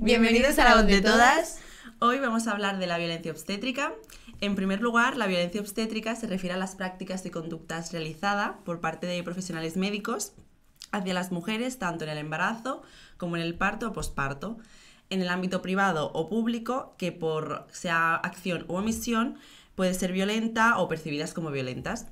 Bienvenidos a la voz de todas. Hoy vamos a hablar de la violencia obstétrica. En primer lugar, la violencia obstétrica se refiere a las prácticas y conductas realizadas por parte de profesionales médicos hacia las mujeres tanto en el embarazo como en el parto o posparto, en el ámbito privado o público, que por sea acción u omisión puede ser violenta o percibidas como violentas.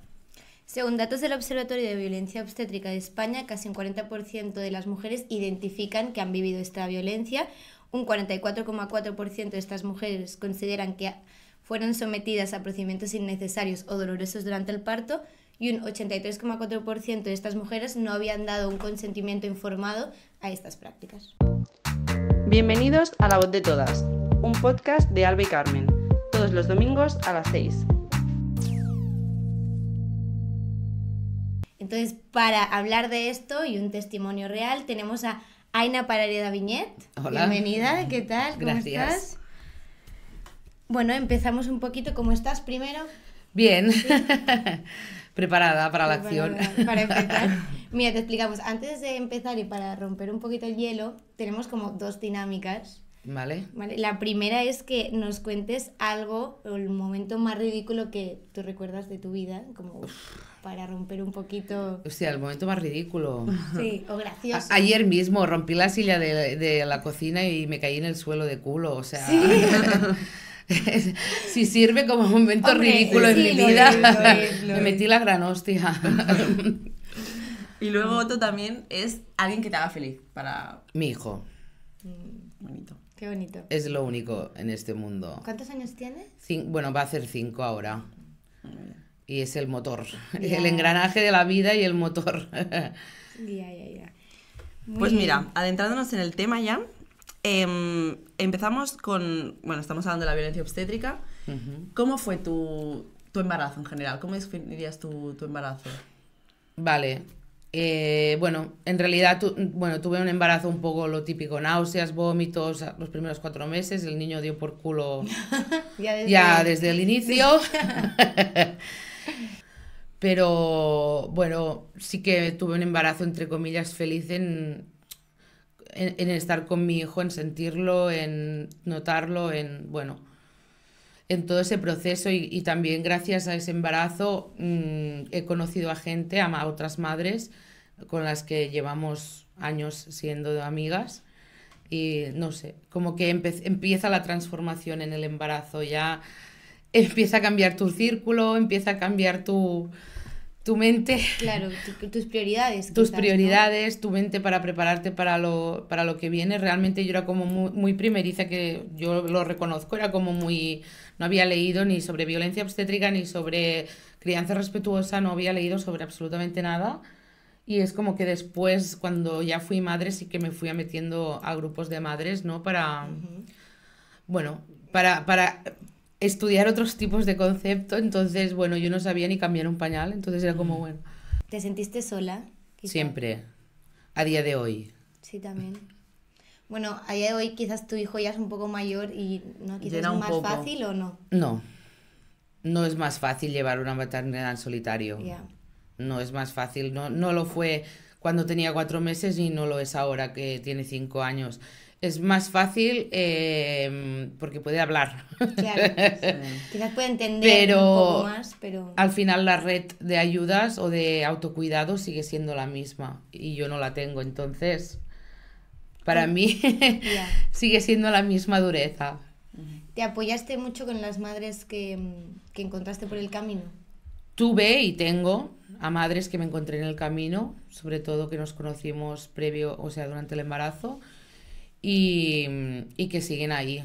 Según datos del Observatorio de Violencia Obstétrica de España, casi un 40% de las mujeres identifican que han vivido esta violencia, un 44,4% de estas mujeres consideran que fueron sometidas a procedimientos innecesarios o dolorosos durante el parto y un 83,4% de estas mujeres no habían dado un consentimiento informado a estas prácticas. Bienvenidos a La Voz de Todas, un podcast de Alba y Carmen, todos los domingos a las 6. Entonces, para hablar de esto y un testimonio real, tenemos a Aina Parareda Viñet. Hola. Bienvenida, ¿qué tal? ¿Cómo Gracias. estás? Bueno, empezamos un poquito. ¿Cómo estás primero? Bien, preparada para la acción. Para, empezar. Mira, te explicamos. Antes de empezar y para romper un poquito el hielo, tenemos como dos dinámicas. ¿Vale? ¿vale? La primera es que nos cuentes algo, o el momento más ridículo que tú recuerdas de tu vida, como para romper un poquito. Hostia, el momento más ridículo. Sí, o A- gracioso. ayer mismo rompí la silla de, de la cocina y me caí en el suelo de culo, o sea... si sirve como momento Hombre, ridículo en sí, mi lo vida, es, lo es, lo me metí la gran hostia. Y luego otro también es alguien que te haga feliz, para... mi hijo Bonito. Qué bonito. es lo único en este mundo. ¿Cuántos años tienes? Cin- bueno, va a hacer cinco ahora. Y es el motor, el engranaje de la vida y el motor. Ya, ya, ya. Muy Pues bien. mira, adentrándonos en el tema ya, em, empezamos con, bueno, estamos hablando de la violencia obstétrica. ¿Cómo fue tu, tu embarazo en general? ¿Cómo definirías tu, tu embarazo? Vale. Eh, bueno, en realidad tu- bueno, tuve un embarazo un poco lo típico, náuseas, vómitos, los primeros cuatro meses, el niño dio por culo Ya desde, ya desde el inicio. Pero bueno, sí que tuve un embarazo entre comillas feliz en, en, estar con mi hijo, en sentirlo, en notarlo, en bueno, en todo ese proceso. Y, también gracias a ese embarazo mm, he conocido a gente, a, a otras madres con las que llevamos años siendo amigas. Y no sé, como que empieza la transformación en el embarazo, ya empieza a cambiar tu círculo, empieza a cambiar tu, tu mente, Claro, tu- tus prioridades. tus quizás, ¿no? prioridades, tu mente para prepararte para lo, para lo que viene. Realmente yo era como muy, muy primeriza, que yo lo reconozco, era como muy... No había leído ni sobre violencia obstétrica ni sobre crianza respetuosa, no había leído sobre absolutamente nada. Y es como que después, cuando ya fui madre, sí que me fui a metiendo a grupos de madres, ¿no? Para, bueno, para, para estudiar otros tipos de concepto. Entonces, bueno, yo no sabía ni cambiar un pañal, entonces era como, bueno, ¿Te sentiste sola? quizá? siempre, a día de hoy. Sí, también. Bueno, a día de hoy quizás tu hijo ya es un poco mayor y no, quizás es más poco. fácil o no. No, no es más fácil llevar una maternidad en solitario. Ya. No es más fácil, no, no lo fue cuando tenía cuatro meses y no lo es ahora que tiene cinco años. Es más fácil eh, porque puede hablar. Claro. Quizás puede entender Pero- un poco más, pero... Al final la red de ayudas o de autocuidado sigue siendo la misma y yo no la tengo, entonces para mí sigue siendo la misma dureza. ¿Te apoyaste mucho con las madres que, que encontraste por el camino? Tuve y tengo a madres que me encontré en el camino, sobre todo que nos conocimos previo, o sea, durante el embarazo, y, y que siguen ahí,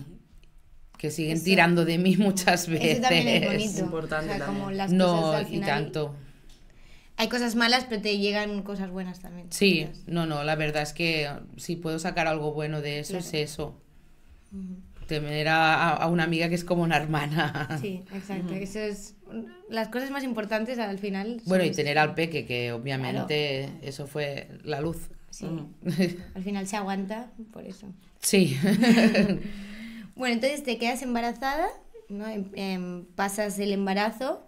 que siguen Eso- tirando de mí muchas veces. Eso también es bonito. importante o sea, como también. las No, cosas al y tanto. Hay cosas malas, pero te llegan cosas buenas también. Sí, no, no, la verdad es que si puedo sacar algo bueno de eso es eso. Tener a, a una amiga que es como una hermana. Sí, exacto. Eso es... Las cosas más importantes al final... Bueno, y tener al peque, que obviamente eso fue la luz. Sí. Al final se aguanta por eso. Sí. Bueno, entonces te quedas embarazada, ¿no? Em- em, pasas el embarazo,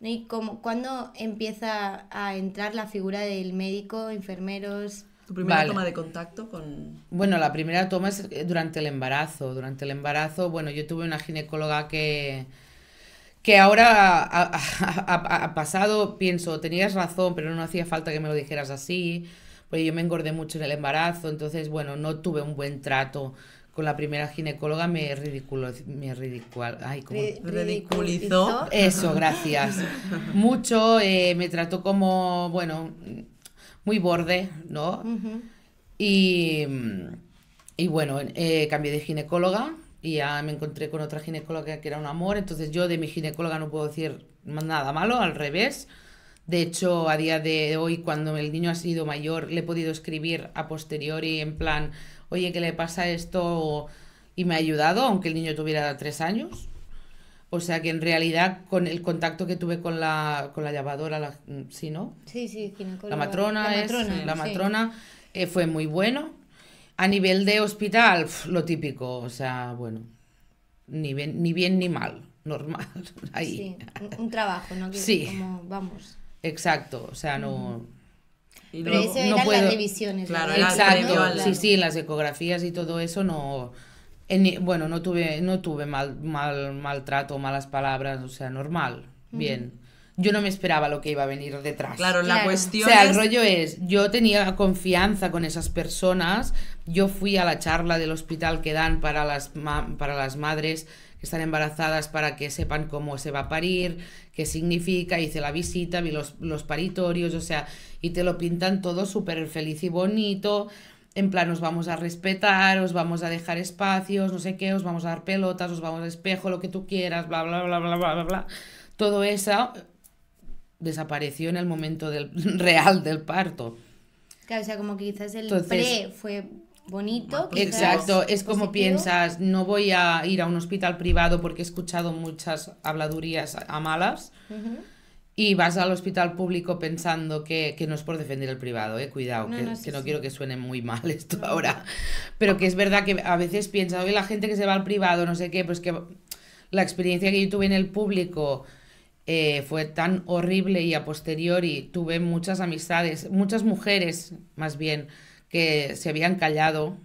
¿no? ¿Y cómo, cuándo empieza a entrar la figura del médico, enfermeros? Tu primera Vale. toma de contacto con... Bueno, la primera toma es eh, durante el embarazo. Durante el embarazo, bueno, yo tuve una ginecóloga que, que ahora ha, ha- ha- ha pasado, pienso, tenías razón, pero no hacía falta que me lo dijeras así, porque yo me engordé mucho en el embarazo, entonces, bueno, no tuve un buen trato con la primera ginecóloga, me ridiculo, me ridicul, ay, ¿cómo? Ri- Ridiculizó. Eso, gracias. Mucho, eh, me trató como, bueno, muy borde, ¿no? Ujú. Y, y bueno, eh, cambié de ginecóloga y ya me encontré con otra ginecóloga que era un amor. Entonces yo de mi ginecóloga no puedo decir nada malo, al revés. De hecho, a día de hoy, cuando el niño ha sido mayor, le he podido escribir a posteriori en plan, oye, ¿qué le pasa esto? Y me ha ayudado, aunque el niño tuviera tres años. O sea que en realidad con el contacto que tuve con la, con la llevadora, la, sí, ¿no? Sí, sí. La matrona La es matrona, la sí. matrona eh, fue muy bueno. A nivel de hospital, lo típico, o sea, bueno, ni bien ni, bien, ni mal, normal. Ahí. Sí, un, un trabajo, ¿no? Que Sí. Como, vamos. Exacto, o sea, no. Y Pero luego- eso no eran puedo- las revisiones. Claro, Exacto, sí, sí, las ecografías y todo eso no. en- bueno, no tuve, no tuve mal, mal, maltrato, malas palabras, o sea, normal, bien. Yo no me esperaba lo que iba a venir detrás. Claro, la Claro. O cuestión sea, el es... rollo es, yo tenía confianza con esas personas, yo fui a la charla del hospital que dan para las, ma- para las madres que están embarazadas para que sepan cómo se va a parir, qué significa, hice la visita, vi los, los paritorios, o sea, y te lo pintan todo súper feliz y bonito, en plan, os vamos a respetar, os vamos a dejar espacios, no sé qué, os vamos a dar pelotas, os vamos a espejo, lo que tú quieras, bla, bla, bla, bla, bla, bla, bla. Todo eso desapareció en el momento del real del parto. Claro, o sea, como que quizás el Entonces- pre fue bonito. Exacto, es como positivo. piensas, no voy a ir a un hospital privado porque he escuchado muchas habladurías a malas y vas al hospital público pensando que, que no es por defender el privado, eh, cuidado, No, que, no, que sí, no sí. quiero que suene muy mal esto ahora, pero que es verdad que a veces piensas, oye, la gente que se va al privado, no sé qué, pues que la experiencia que yo tuve en el público eh, fue tan horrible y a posteriori tuve muchas amistades, muchas mujeres más bien, que se habían callado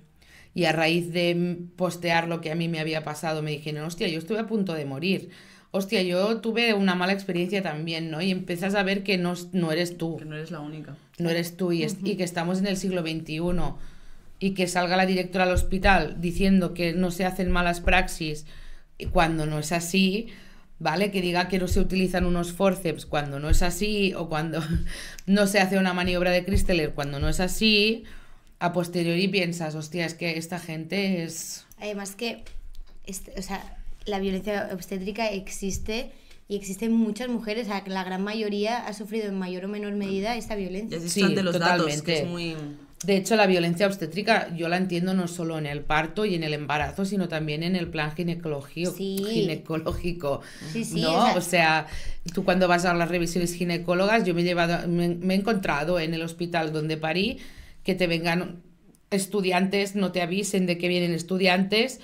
y a raíz de postear lo que a mí me había pasado me dijeron, hostia, yo estuve a punto de morir. Hostia, yo tuve una mala experiencia también, ¿no? Y empiezas a ver que no, no eres tú Que no eres la única. no eres tú y, es- y que estamos en el siglo XXI y que salga la directora al hospital diciendo que no se hacen malas praxis cuando no es así, ¿vale? Que diga que no se utilizan unos forceps cuando no es así o cuando no se hace una maniobra de Christeler cuando no es así, a posteriori piensas, hostia, es que esta gente es... Además que, este- o sea, la violencia obstétrica existe y existen muchas mujeres, o sea, que la gran mayoría ha sufrido en mayor o menor medida esta violencia. Sí, antes los datos, que totalmente. es muy... De hecho, la violencia obstétrica yo la entiendo no solo en el parto y en el embarazo, sino también en el plan ginecológico. Sí. ginecológico Sí, sí, ¿no? o sea- O sea, tú cuando vas a las revisiones ginecólogas, yo me he, llevado, me, me he encontrado en el hospital donde parí que te vengan estudiantes, no te avisen de que vienen estudiantes.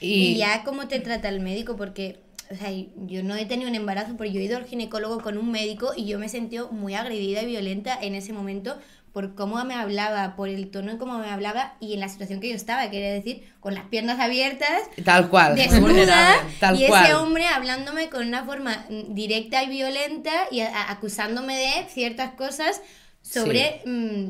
Y, Y, ya cómo te trata el médico, porque, o sea, yo no he tenido un embarazo, pero yo he ido al ginecólogo con un médico y yo me sentí muy agredida y violenta en ese momento por cómo me hablaba, por el tono en cómo me hablaba y en la situación que yo estaba, quería decir, con las piernas abiertas, tal cual. desnuda, tal y ese cual. hombre hablándome con una forma directa y violenta y a- a- acusándome de ciertas cosas sobre... mm,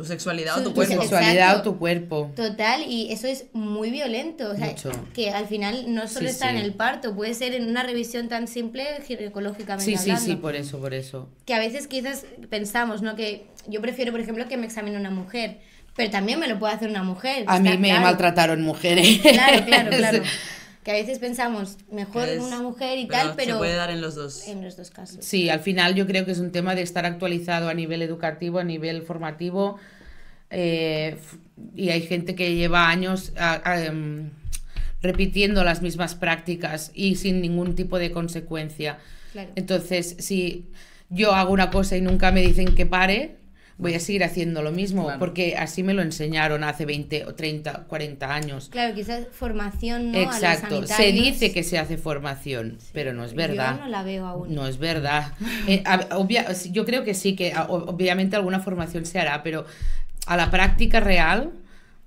Tu sexualidad o Su- tu tu Tu cuerpo. sexualidad. o tu cuerpo. Total, y eso es muy violento. O sea, Mucho. que al final no solo Sí, está en el parto, puede ser en una revisión tan simple ginecológicamente Sí, sí, hablando. sí, por eso, por eso. Que a veces quizás pensamos, ¿no? Que yo prefiero, por ejemplo, que me examine una mujer, pero también me lo puede hacer una mujer. A mí me claro. maltrataron mujeres. Claro, claro, claro. Que a veces pensamos, mejor Es- una mujer y pero tal, pero Se puede dar en los dos. en los dos casos. Sí, al final yo creo que es un tema de estar actualizado a nivel educativo, a nivel formativo. eh, y hay gente que lleva años a- a, em, repitiendo las mismas prácticas y sin ningún tipo de consecuencia. Claro. Entonces, si yo hago una cosa y nunca me dicen que pare, voy a seguir haciendo lo mismo, Claro. porque así me lo enseñaron hace 20 o 30, 40 años. Claro, quizás formación, ¿no? A los Exacto, se sanitarios. dice que se hace formación, pero no es verdad. Yo no la veo aún. No es verdad. Eh, a- obvia- yo creo que sí, que a- ob- obviamente alguna formación se hará, pero a la práctica real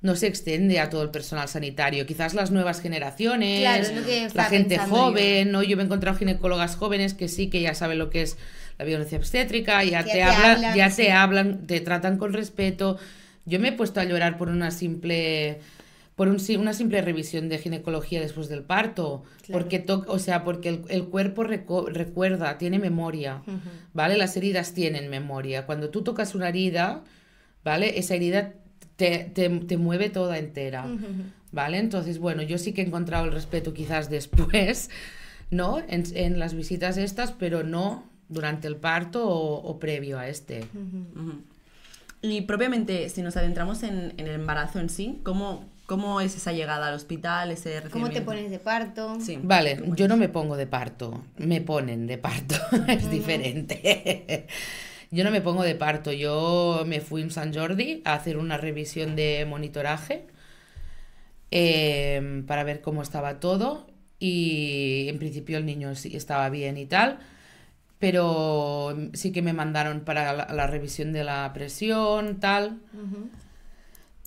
no se extiende a todo el personal sanitario. Quizás las nuevas generaciones, Claro, la gente joven, ¿no? Yo me he encontrado ginecólogas jóvenes que sí que ya saben lo que es la violencia obstétrica, ya, Ya te, te hablan, hablan, ya sí. te hablan, te tratan con respeto. Yo me he puesto a llorar por una simple por un una simple revisión de ginecología después del parto, Claro. porque to- o sea, porque el, el cuerpo reco- recuerda, tiene memoria, ¿vale? Las heridas tienen memoria. Cuando tú tocas una herida, ¿vale? Esa herida te, te, te mueve toda entera, ¿vale? Entonces, bueno, yo sí que he encontrado el respeto quizás después, ¿no? En, en las visitas estas, pero no durante el parto o, o previo a este. Ujú. Y propiamente, si nos adentramos en, en el embarazo en sí, ¿cómo, ¿cómo es esa llegada al hospital, ese ¿Cómo te pones de parto? Sí. Vale, yo no me pongo de parto, me ponen de parto, es diferente. Yo no me pongo de parto, yo me fui en San Jordi a hacer una revisión de monitoraje eh, para ver cómo estaba todo y en principio el niño sí estaba bien y tal, pero sí que me mandaron para la, la revisión de la presión, tal. Ujú.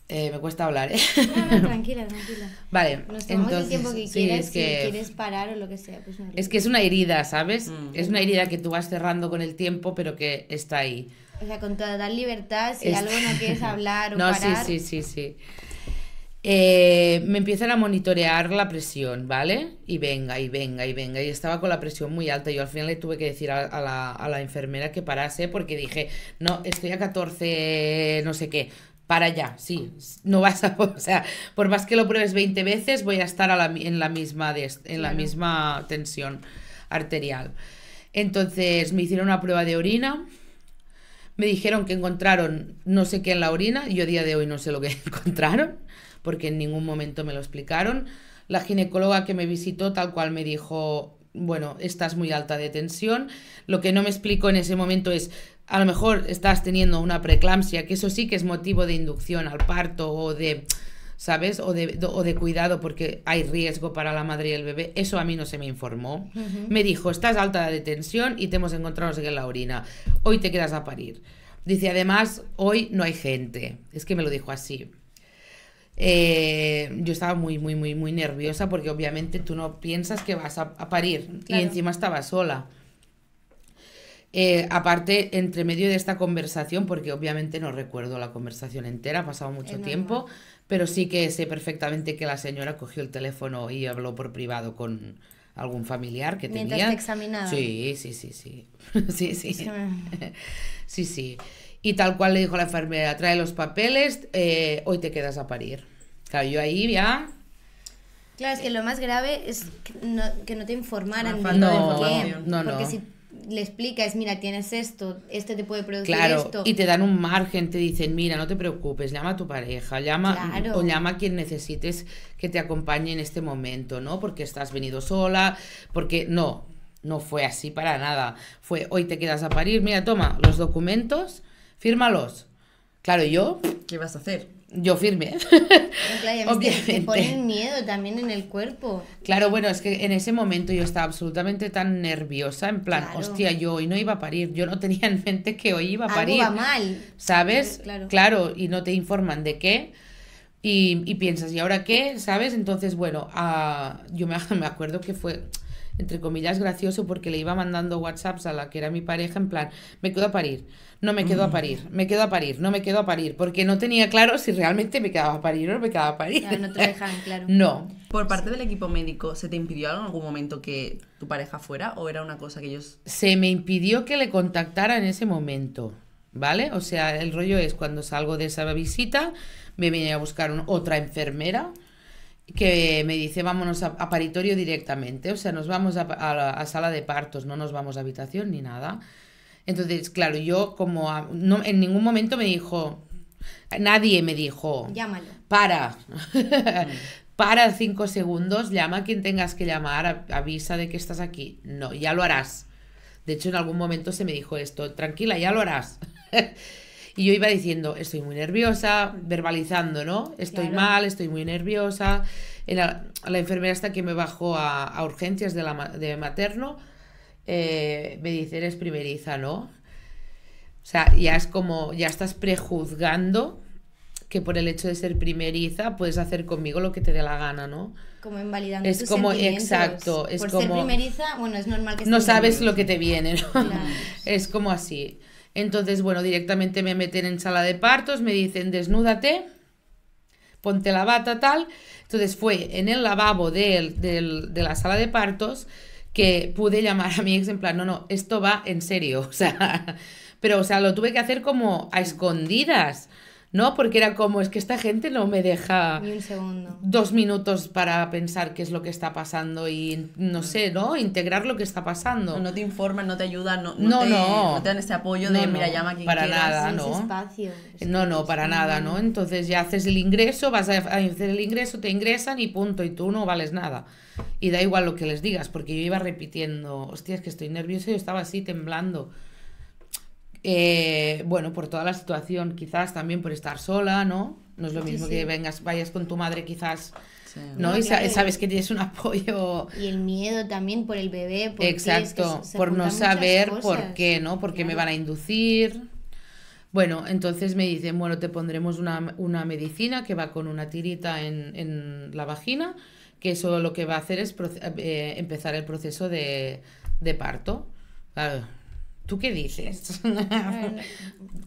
Eh, me cuesta hablar, ¿eh? Ah, no, tranquila, tranquila. Vale, Nos tomamos el entonces, tiempo que sí, quieras, es que- si quieres parar o lo que sea. Pues no Es que es una herida, ¿sabes? Mm. Es una herida que tú vas cerrando con el tiempo, pero que está ahí. O sea, con toda libertad, si Es- algo no quieres hablar o No, parar. sí, sí, sí, sí. Eh, me empiezan a monitorear la presión, ¿vale? Y venga, y venga, y venga. Y estaba con la presión muy alta. Yo al final le tuve que decir a, a la, a la enfermera que parase porque dije, no, estoy a 14, no sé qué. Para ya, sí. No vas a, o sea, por más que lo pruebes 20 veces, voy a estar a la mi- en la misma, de, en la misma tensión arterial. Entonces me hicieron una prueba de orina. Me dijeron que encontraron no sé qué en la orina. Yo a día de hoy no sé lo que encontraron, porque en ningún momento me lo explicaron. La ginecóloga que me visitó tal cual me dijo, bueno, estás muy alta de tensión. Lo que no me explicó en ese momento es, a lo mejor estás teniendo una preeclampsia, que eso sí que es motivo de inducción al parto o de... ¿Sabes? O de, o de cuidado porque hay riesgo para la madre y el bebé. Eso a mí no se me informó. Me dijo, estás alta de tensión y te hemos encontrado no sé qué en la orina. Hoy te quedas a parir. Dice, además, hoy no hay gente. Es que me lo dijo así. Eh, yo estaba muy, muy, muy, muy nerviosa porque obviamente tú no piensas que vas a, a parir Claro. y encima estaba sola. Eh, aparte, entre medio de esta conversación, porque obviamente no recuerdo la conversación entera, ha pasado mucho Es tiempo, pero sí que sé perfectamente que la señora cogió el teléfono y habló por privado con algún familiar que Mientras tenía. te examinaba. Sí, sí, sí, sí. sí, sí. Sí, sí. Y tal cual le dijo la enfermera, trae los papeles, eh, hoy te quedas a parir. Claro, yo ahí ya... Claro, es que lo más grave es que no, que no te informaran de por qué. No, no. Porque si le explicas, mira, tienes esto, esto te puede producir Claro, esto. y te dan un margen, te dicen, mira, no te preocupes, llama a tu pareja, llama Claro. o llama a quien necesites que te acompañe en este momento, ¿no? Porque estás venido sola, porque no, no fue así para nada. Fue, hoy te quedas a parir, mira, toma los documentos, fírmalos. Claro, yo, ¿Qué vas a hacer? yo firmé. Pero claro, te- ponen miedo también en el cuerpo. Claro, bueno, es que en ese momento yo estaba absolutamente tan nerviosa, en plan, Claro. hostia, yo hoy no iba a parir, yo no tenía en mente que hoy iba a Algo parir. va mal. ¿Sabes? Claro. y no te informan de qué. Y, y piensas, ¿y ahora qué? ¿Sabes? Entonces, bueno, ah, yo me, me acuerdo que fue, entre comillas, gracioso porque le iba mandando WhatsApps a la que era mi pareja en plan, me quedo a parir, no me quedo a parir, me quedo a parir, no me quedo a parir, porque no tenía claro si realmente me quedaba a parir o no me quedaba a parir. Claro, no te dejan, claro. No, Por parte del equipo médico, ¿se te impidió en algún momento que tu pareja fuera o era una cosa que ellos... se me impidió que le contactara en ese momento, ¿vale? O sea, el rollo es cuando salgo de esa visita, me viene a buscar un- otra enfermera que me dice vámonos a, a paritorio directamente, o sea, nos vamos a, a la a sala de partos, no nos vamos a habitación ni nada. Entonces, claro, yo como no, en ningún momento me dijo, nadie me dijo, Llámalo. para. para cinco segundos, llama a quien tengas que llamar, avisa de que estás aquí. No, ya lo harás. De hecho, en algún momento se me dijo esto, tranquila, ya lo harás. y yo iba diciendo, estoy muy nerviosa, verbalizando, ¿no? Estoy Claro. mal, estoy muy nerviosa. La enfermera hasta que me bajó a, a urgencias de, la, de materno, eh, me dice, eres primeriza, ¿no? O sea, ya es como, ya estás prejuzgando que por el hecho de ser primeriza puedes hacer conmigo lo que te dé la gana, ¿no? Como invalidando Es tus como- sentimientos. exacto, es Por ser como- primeriza, bueno, es normal que No sabes lo que te viene, ¿no? Claro. Es como así. Entonces, bueno, directamente me meten en sala de partos, me dicen, desnúdate, ponte la bata, tal. Entonces fue en el lavabo del- del- de la sala de partos que pude llamar a mi ex en plan, no, no, esto va en serio, o sea, pero, o sea, lo tuve que hacer como a escondidas, ¿no? Porque era como, es que esta gente no me deja Ni un segundo. dos minutos para pensar qué es lo que está pasando y, no sé, ¿no? Integrar lo que está pasando. No, no te informan, no te ayudan, no, No, te, no. te dan ese apoyo No, de, no, mira, llama a quien para quieras. nada. Ese no. espacio. Es No, no, para nada, ¿no? Entonces ya haces el ingreso, vas a hacer el ingreso, te ingresan y punto, y tú no vales nada. Y da igual lo que les digas, porque yo iba repitiendo, hostia, es que estoy nervioso y yo estaba así temblando. Eh, bueno, por toda la situación, quizás también por estar sola, ¿no? No es lo mismo sí. que vengas, vayas con tu madre quizás, Sí. ¿no? Y claro. sabes que tienes un apoyo Y el miedo también por el bebé. porque es que Exacto, se por no saber por qué, ¿no? Porque me Claro. van a inducir. Bueno, entonces me dicen, bueno, te pondremos una, una medicina que va con una tirita en, en la vagina, que eso lo que va a hacer es eh, empezar el proceso de, de parto. Claro, ¿tú qué dices?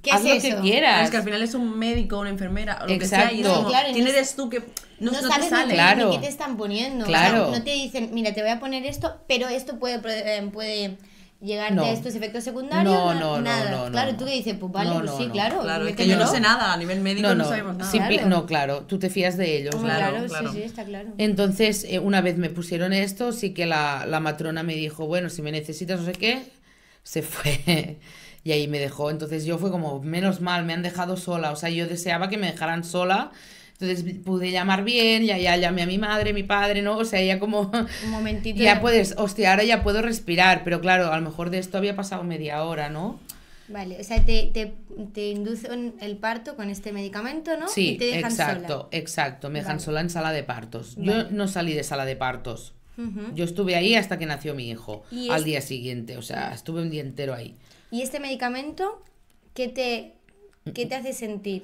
¿Qué Haz es lo eso? que quieras. es que al final es un médico, una enfermera, o lo que sea, y es Exacto. como, Claro, y ¿quién no- eres tú que no, No, no te sabes ni sale? qué- Claro. qué te están poniendo. Claro. O sea, no te dicen, mira, te voy a poner esto, pero esto puede, pro- eh, puede llegarte No. a estos efectos secundarios. No, no, no, nada. no, no, claro, tú que dices, pues vale, No, pues sí, no. claro. Claro, es que yo no sé nada, a nivel médico no, sabemos nada. Claro. no, claro, tú te fías de ellos. Claro, claro. sí, sí, está claro. Entonces, eh, una vez me pusieron esto, sí que la, la matrona me dijo, bueno, si me necesitas no sé qué, se fue. Y ahí me dejó. Entonces yo fue como, menos mal, me han dejado sola. O sea, yo deseaba que me dejaran sola. Entonces pude llamar bien, ya, ya llamé a mi madre, mi padre, ¿no? O sea, ya como... Un momentito. Ya puedes, hostia, ahora ya puedo respirar, pero claro, a lo mejor de esto había pasado media hora, ¿no? Vale, o sea, te, te, te inducen el parto con este medicamento, ¿no? Sí, y te dejan exacto, sola. exacto. Me dejan Vale. sola en sala de partos. Yo Vale. no salí de sala de partos. Yo estuve ahí hasta que nació mi hijo, al día siguiente, o sea, estuve un día entero ahí. ¿Y este medicamento qué te, qué te hace sentir?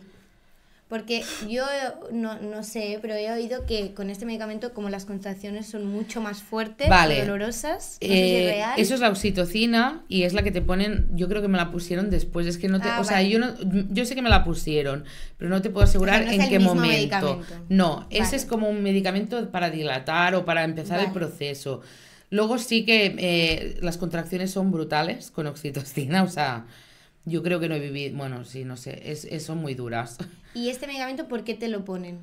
Porque yo no, no sé, pero he oído que con este medicamento, como las contracciones son mucho más fuertes, Vale. dolorosas, no sé si Eh, es real. eso es la oxitocina y es la que te ponen, yo creo que me la pusieron después, es que no te, Ah, o sea, yo no, yo sé que me la pusieron, pero no te puedo asegurar O sea, no es en qué momento. No, ese Vale. es como un medicamento para dilatar o para empezar el proceso. Luego sí que eh, las contracciones son brutales con oxitocina, o sea, yo creo que no he vivido, bueno, sí, no sé, es, es- son muy duras. ¿Y este medicamento por qué te lo ponen?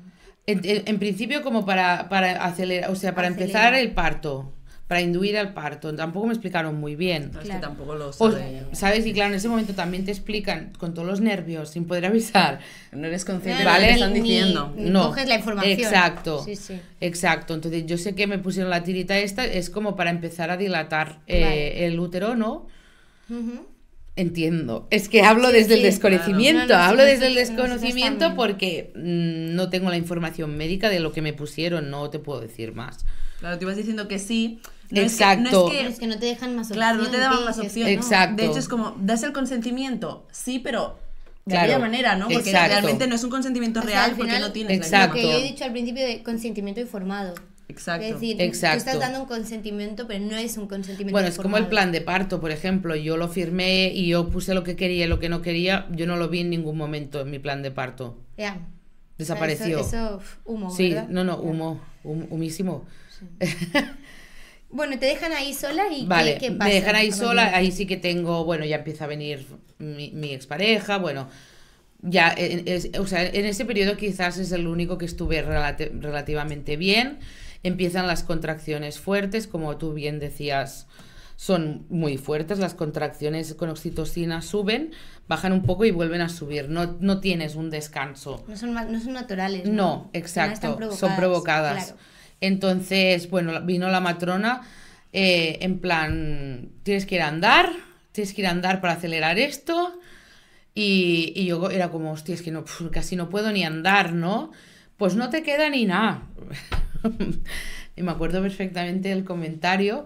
En, en- en principio como para, para acelerar, o sea, para Acelerar. empezar el parto, para induir al parto. Tampoco me explicaron muy bien. No, es Claro. que tampoco lo O- sabe. ¿Sabes? Y claro, en ese momento también te explican con todos los nervios, sin poder avisar. No eres consciente Vale. de lo que están diciendo. ni No, coges la información. exacto. Sí, sí. Exacto. Entonces yo sé que me pusieron la tirita esta, es como para empezar a dilatar eh, Vale. el útero, ¿no? Ujú. Entiendo. Es que hablo Sí, desde el sí. desconocimiento, Claro. No, no, hablo sí, desde el desconocimiento porque no tengo la información médica de lo que me pusieron, no te puedo decir más. Claro, te ibas diciendo que sí. No Exacto. Es que, no es que- es que no te dejan más opción. claro, no te daban ¿qué más opción. No. Exacto. De hecho, es como, ¿das el consentimiento? Sí, pero de Claro. aquella manera, ¿no? Porque Exacto. realmente no es un consentimiento O sea, real al porque final, no tienes la Exacto. Lo que yo he dicho al principio de consentimiento informado. Exacto. Es decir, Exacto. tú estás dando un consentimiento, pero no es un consentimiento Bueno, es como el plan de parto, por ejemplo. Yo lo firmé y yo puse lo que quería y lo que no quería. Yo no lo vi en ningún momento en mi plan de parto. Ya. Desapareció. Eso, eso, humo, sí, ¿verdad? no, no, humo, hum- humísimo. Bueno, te dejan ahí sola y Vale, ¿qué, qué pasa? me dejan ahí sola, ahí sí que tengo, bueno, ya empieza a venir mi, mi expareja, bueno, ya, en, es- o sea, en ese periodo quizás es el único que estuve relati- relativamente bien, empiezan las contracciones fuertes, como tú bien decías, son muy fuertes, las contracciones con oxitocina suben, bajan un poco y vuelven a subir, no, no tienes un descanso. No son, no son naturales. No, ¿no? Exacto, están son provocadas. claro. Entonces, bueno, vino la matrona eh, en plan, tienes que ir a andar, tienes que ir a andar para acelerar esto. Y, y yo era como, hostia, es que no, casi no puedo ni andar, ¿no? Pues no te queda ni nada. y me acuerdo perfectamente del comentario.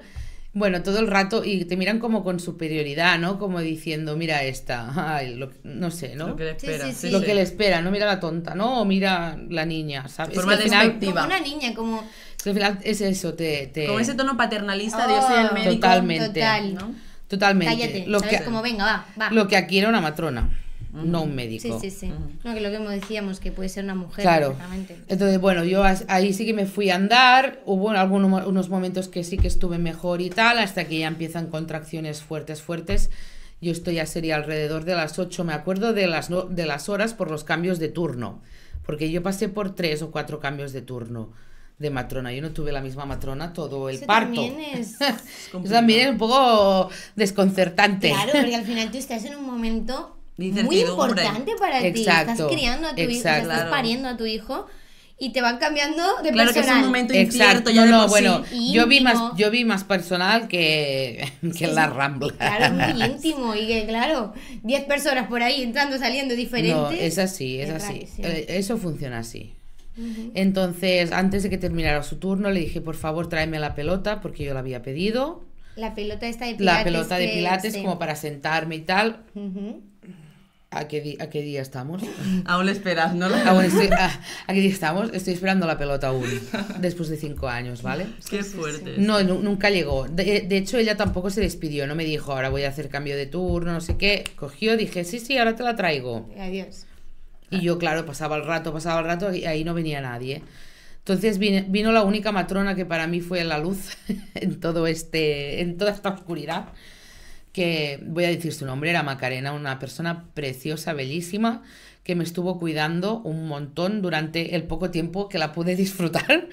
Bueno, todo el rato y te miran como con superioridad, ¿no? Como diciendo, mira esta, ay, lo- no sé, ¿no? Lo que le Sí, espera. sí, sí. Lo que le espera, no mira la tonta, ¿no? O mira la niña, ¿sabes? forma Es que al final. Como una niña, como... es que al final es eso, te... te- Como ese tono paternalista de yo soy el Oh, médico. Totalmente. Total. ¿no? Totalmente. Cállate, lo, ¿sabes? que, Como venga, va, va. lo que aquí era una matrona, no un Sí, médico. sí, sí. No, que lo que decíamos, que puede ser una mujer. Claro. Entonces, bueno, yo ahí sí que me fui a andar. Hubo algunos unos momentos que sí que estuve mejor y tal, hasta que ya empiezan contracciones fuertes, fuertes. Yo esto ya sería alrededor de las 8. Me acuerdo de las, no- de las horas por los cambios de turno. Porque yo pasé por tres o cuatro cambios de turno de matrona. Yo no tuve la misma matrona todo el Eso parto. también es... Eso también es un poco desconcertante. Claro, porque al final tú estás en un momento muy importante para ti. Exacto, Estás criando a tu hijo, exacto. estás Claro. pariendo a tu hijo y te van cambiando de Claro que es personal. un momento Exacto, incierto ya no, de bueno, sí. yo vi más, yo vi más personal que, que en la rambla. Claro, muy íntimo y que, claro, 10 personas por ahí entrando, saliendo diferentes. No, es así, es, Es así. rarísimo. Eh, Eso funciona así. Entonces, antes de que terminara su turno, le dije, por favor, tráeme la pelota, porque yo la había pedido. La pelota esta de pilates. La pelota de que- pilates, sí. como para sentarme y tal. Ujú. ¿A qué, a qué día estamos? Aún le esperas, ¿no? Aún estoy- ah, ¿A qué día estamos? Estoy esperando la pelota aún, después de cinco años, ¿vale? Qué fuerte. No, nu- nunca llegó. De, de hecho, ella tampoco se despidió, no me dijo, ahora voy a hacer cambio de turno, no sé qué. Cogió, dije, sí, sí, ahora te la traigo. Adiós. Y yo, claro, pasaba el rato, pasaba el rato y ahí no venía nadie. Entonces vine- vino la única matrona que para mí fue la luz en todo este, en toda esta oscuridad, que voy a decir su nombre, era Macarena, una persona preciosa, bellísima, que me estuvo cuidando un montón durante el poco tiempo que la pude disfrutar,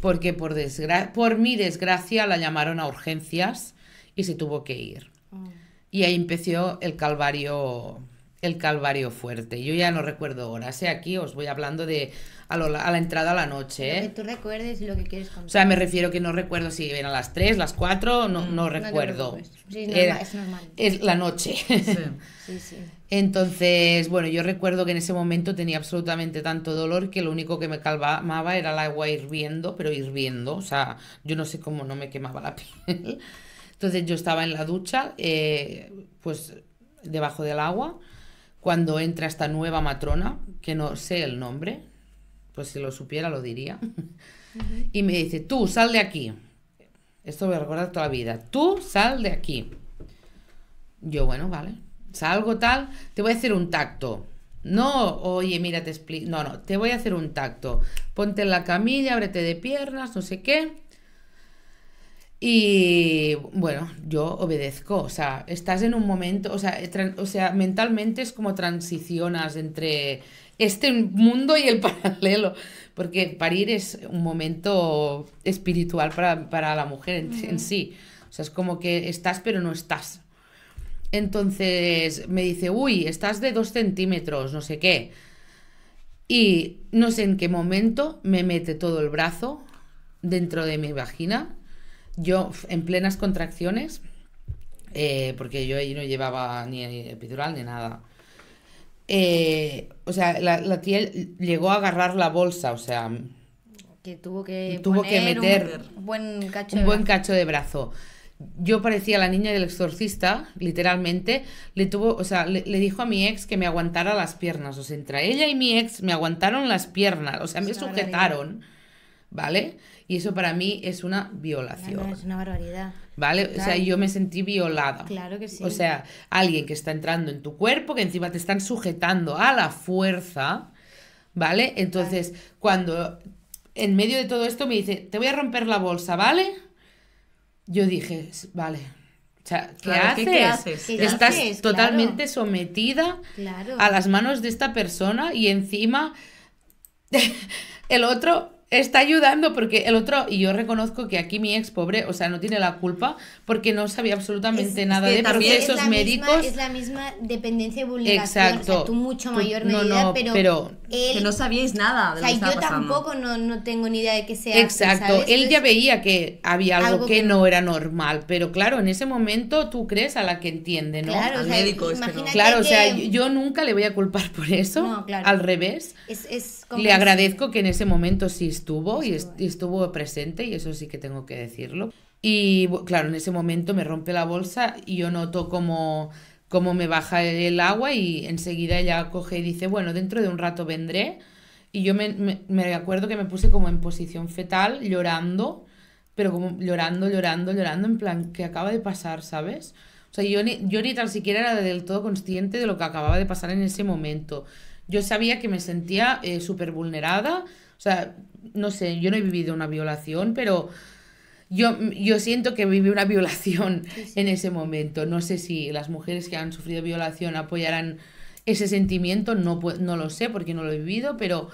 porque por, desgra- por mi desgracia la llamaron a urgencias y se tuvo que ir. Oh. Y ahí empezó el calvario, el calvario fuerte. Yo ya no recuerdo horas, ¿eh? Aquí os voy hablando de a, lo- a la entrada a la noche, Lo que ¿eh? tú recuerdes y lo que quieres contar. O sea, me refiero que no recuerdo si eran las 3, las 4, no, no te recuerdo. Sí, es Era- normal, es normal. es la noche. Sí. Sí, sí. Entonces, bueno, yo recuerdo que en ese momento tenía absolutamente tanto dolor que lo único que me calmaba era el agua hirviendo, pero hirviendo, o sea, yo no sé cómo no me quemaba la piel. Entonces yo estaba en la ducha, eh, pues debajo del agua, cuando entra esta nueva matrona, que no sé el nombre, pues si lo supiera lo diría, y me dice, tú sal de aquí. Esto voy a recordar toda la vida. Tú sal de aquí. Yo, bueno, vale. Salgo tal, te voy a hacer un tacto. No, oye, mira, te explico. No, no, te voy a hacer un tacto. Ponte en la camilla, ábrete de piernas, no sé qué. Y bueno, yo obedezco. O sea, estás en un momento, o sea, o sea, mentalmente es como transicionas entre este mundo y el paralelo. Porque parir es un momento espiritual para, para la mujer en, en sí. O sea, es como que estás, pero no estás. Entonces me dice, uy, estás de dos centímetros, no sé qué. Y no sé en qué momento me mete todo el brazo dentro de mi vagina. Yo en plenas contracciones, eh, porque yo ahí no llevaba ni epidural ni nada. Eh, o sea, la, la tía llegó a agarrar la bolsa, o sea, Que tuvo que Tuvo que meter un buen cacho un de buen brazo. cacho de brazo. Yo parecía la niña del exorcista, literalmente. Le tuvo, o sea, le, le dijo a mi ex que me aguantara las piernas. O sea, entre ella y mi ex me aguantaron las piernas. O sea, me sujetaron. ¿Vale? Y eso para mí es una No, no, violación. es una barbaridad. ¿Vale? O sea, yo me sentí violada. Claro que sí. O sea, alguien que está entrando en tu cuerpo, que encima te están sujetando a la fuerza, ¿vale? Entonces, cuando en medio de todo esto me dice, te voy a romper la bolsa, ¿vale? Yo dije, "S- vale. O sea, ¿qué Claro, haces? ¿qué- qué haces? ¿Qué Estás haces? totalmente sometida Claro. a las manos de esta persona y encima el otro está ayudando porque el otro, y yo reconozco que aquí mi ex pobre, o sea, no tiene la culpa porque no sabía absolutamente Es- nada es que de Es procesos médicos. Misma, es la misma dependencia y vulneración. Exacto. O sea, tú mucho mayor medida, no, pero, pero- él... Que no sabíais nada de o lo sea, que estaba yo pasando. tampoco no, no tengo ni idea de qué se hace, Exacto, ¿sabes? él ya veía que había algo, Algo que, que no era normal, pero claro, en ese momento tú crees a la que entiende, ¿no? Claro, Al o sea, médico, es que no. imagínate Claro, o sea, que yo nunca le voy a culpar por eso, No, claro. al revés. Es, es Le agradezco que en ese momento sí estuvo y, est- Estuvo. y estuvo presente y eso sí que tengo que decirlo. Y claro, en ese momento me rompe la bolsa y yo noto como, como me baja el agua y enseguida ella coge y dice, bueno, dentro de un rato vendré. Y yo me, me, me acuerdo que me puse como en posición fetal, llorando, pero como llorando, llorando, llorando, en plan, ¿qué acaba de pasar, sabes? O sea, yo ni, yo ni tan siquiera era del todo consciente de lo que acababa de pasar en ese momento. Yo sabía que me sentía eh, súper vulnerada. O sea, no sé, yo no he vivido una violación, pero yo, yo siento que viví una violación en ese momento. No sé si las mujeres que han sufrido violación apoyarán ese sentimiento, no, no lo sé porque no lo he vivido, pero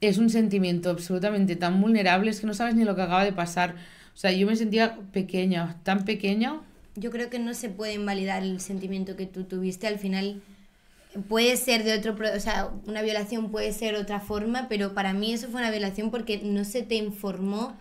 es un sentimiento absolutamente tan vulnerable, es que no sabes ni lo que acaba de pasar. O sea, yo me sentía pequeña, tan pequeña. Yo creo que no se puede invalidar el sentimiento que tú tuviste. Al final puede ser de otro, pro- o sea, una violación puede ser otra forma, pero para mí eso fue una violación porque no se te informó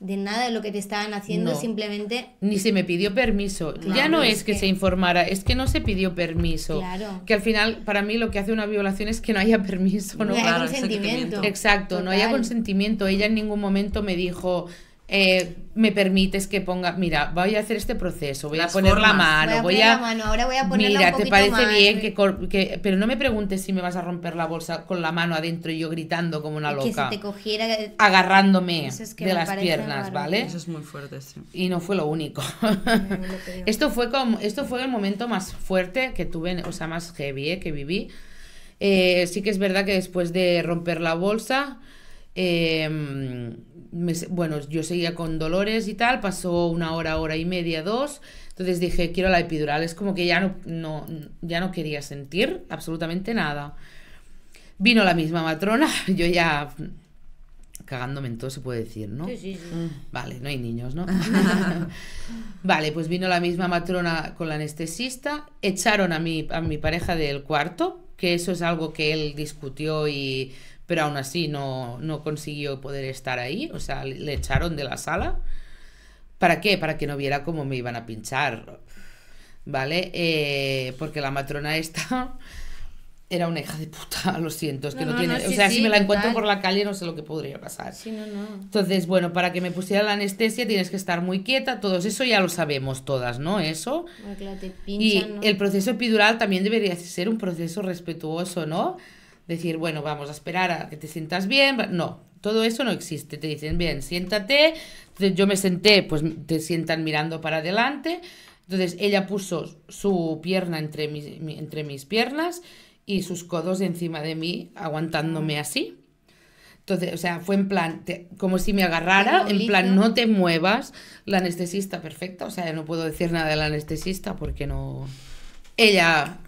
de nada de lo que te estaban haciendo, No. simplemente Ni se me pidió permiso. ya no es es que, que- se informara, es que no se pidió permiso. Claro. Que al final, para mí, lo que hace una violación es que no haya permiso, ¿no? no hay Claro, ese consentimiento. sentimiento. Exacto, no haya consentimiento. Ella en ningún momento me dijo, eh, me permites que ponga, mira, voy a hacer este proceso, voy Las a poner la mano, Voy a voy poner a... la mano, ahora voy a ponerla Mira, un ¿te parece más, bien voy- que, que- Pero no me preguntes si me vas a romper la bolsa con la mano adentro y yo gritando como una que se loca, te cogiera agarrándome es que de las piernas. ¿vale? Eso es muy fuerte, sí. Y no fue lo único. No lo. Esto fue como, esto fue el momento más fuerte que tuve, o sea, más heavy, eh, que viví. Eh, sí que es verdad que después de romper la bolsa, eh, me bueno, yo seguía con dolores y tal, pasó una hora, hora y media, dos. Entonces dije, quiero la epidural. Es como que ya no, no, ya no quería sentir absolutamente nada. Vino la misma matrona, yo ya cagándome en todo se puede decir, ¿no? Sí, sí, sí. Vale, no hay niños, ¿no? vale, pues vino la misma matrona con la anestesista, echaron a mi, a mi pareja del cuarto, que eso es algo que él discutió y pero aún así no, no consiguió poder estar ahí, o sea, le echaron de la sala. ¿Para qué? Para que no viera cómo me iban a pinchar, ¿vale? Eh, porque la matrona esta era una hija de puta, lo siento, es que No, no, no, tiene... no, o sí, sea, sí, si me la encuentro por la calle no sé lo que podría pasar. Sí, no, no. Entonces, bueno, para que me pusiera la anestesia tienes que estar muy quieta, todos eso ya lo sabemos todas, ¿no? Eso. Bueno, claro, te Y el proceso epidural también debería ser un proceso respetuoso, ¿no? Decir, bueno, vamos a esperar a que te sientas bien. No, todo eso no existe. Te dicen, bien, siéntate. Entonces yo me senté, pues te sientan mirando para adelante. Entonces ella puso su pierna entre mis, mi- entre mis piernas y sus codos encima de mí, aguantándome así. Entonces, o sea, fue en plan, te- como si me agarrara, en plan, no te muevas. La anestesista, perfecta. O sea, no puedo decir nada de la anestesista porque no. Ella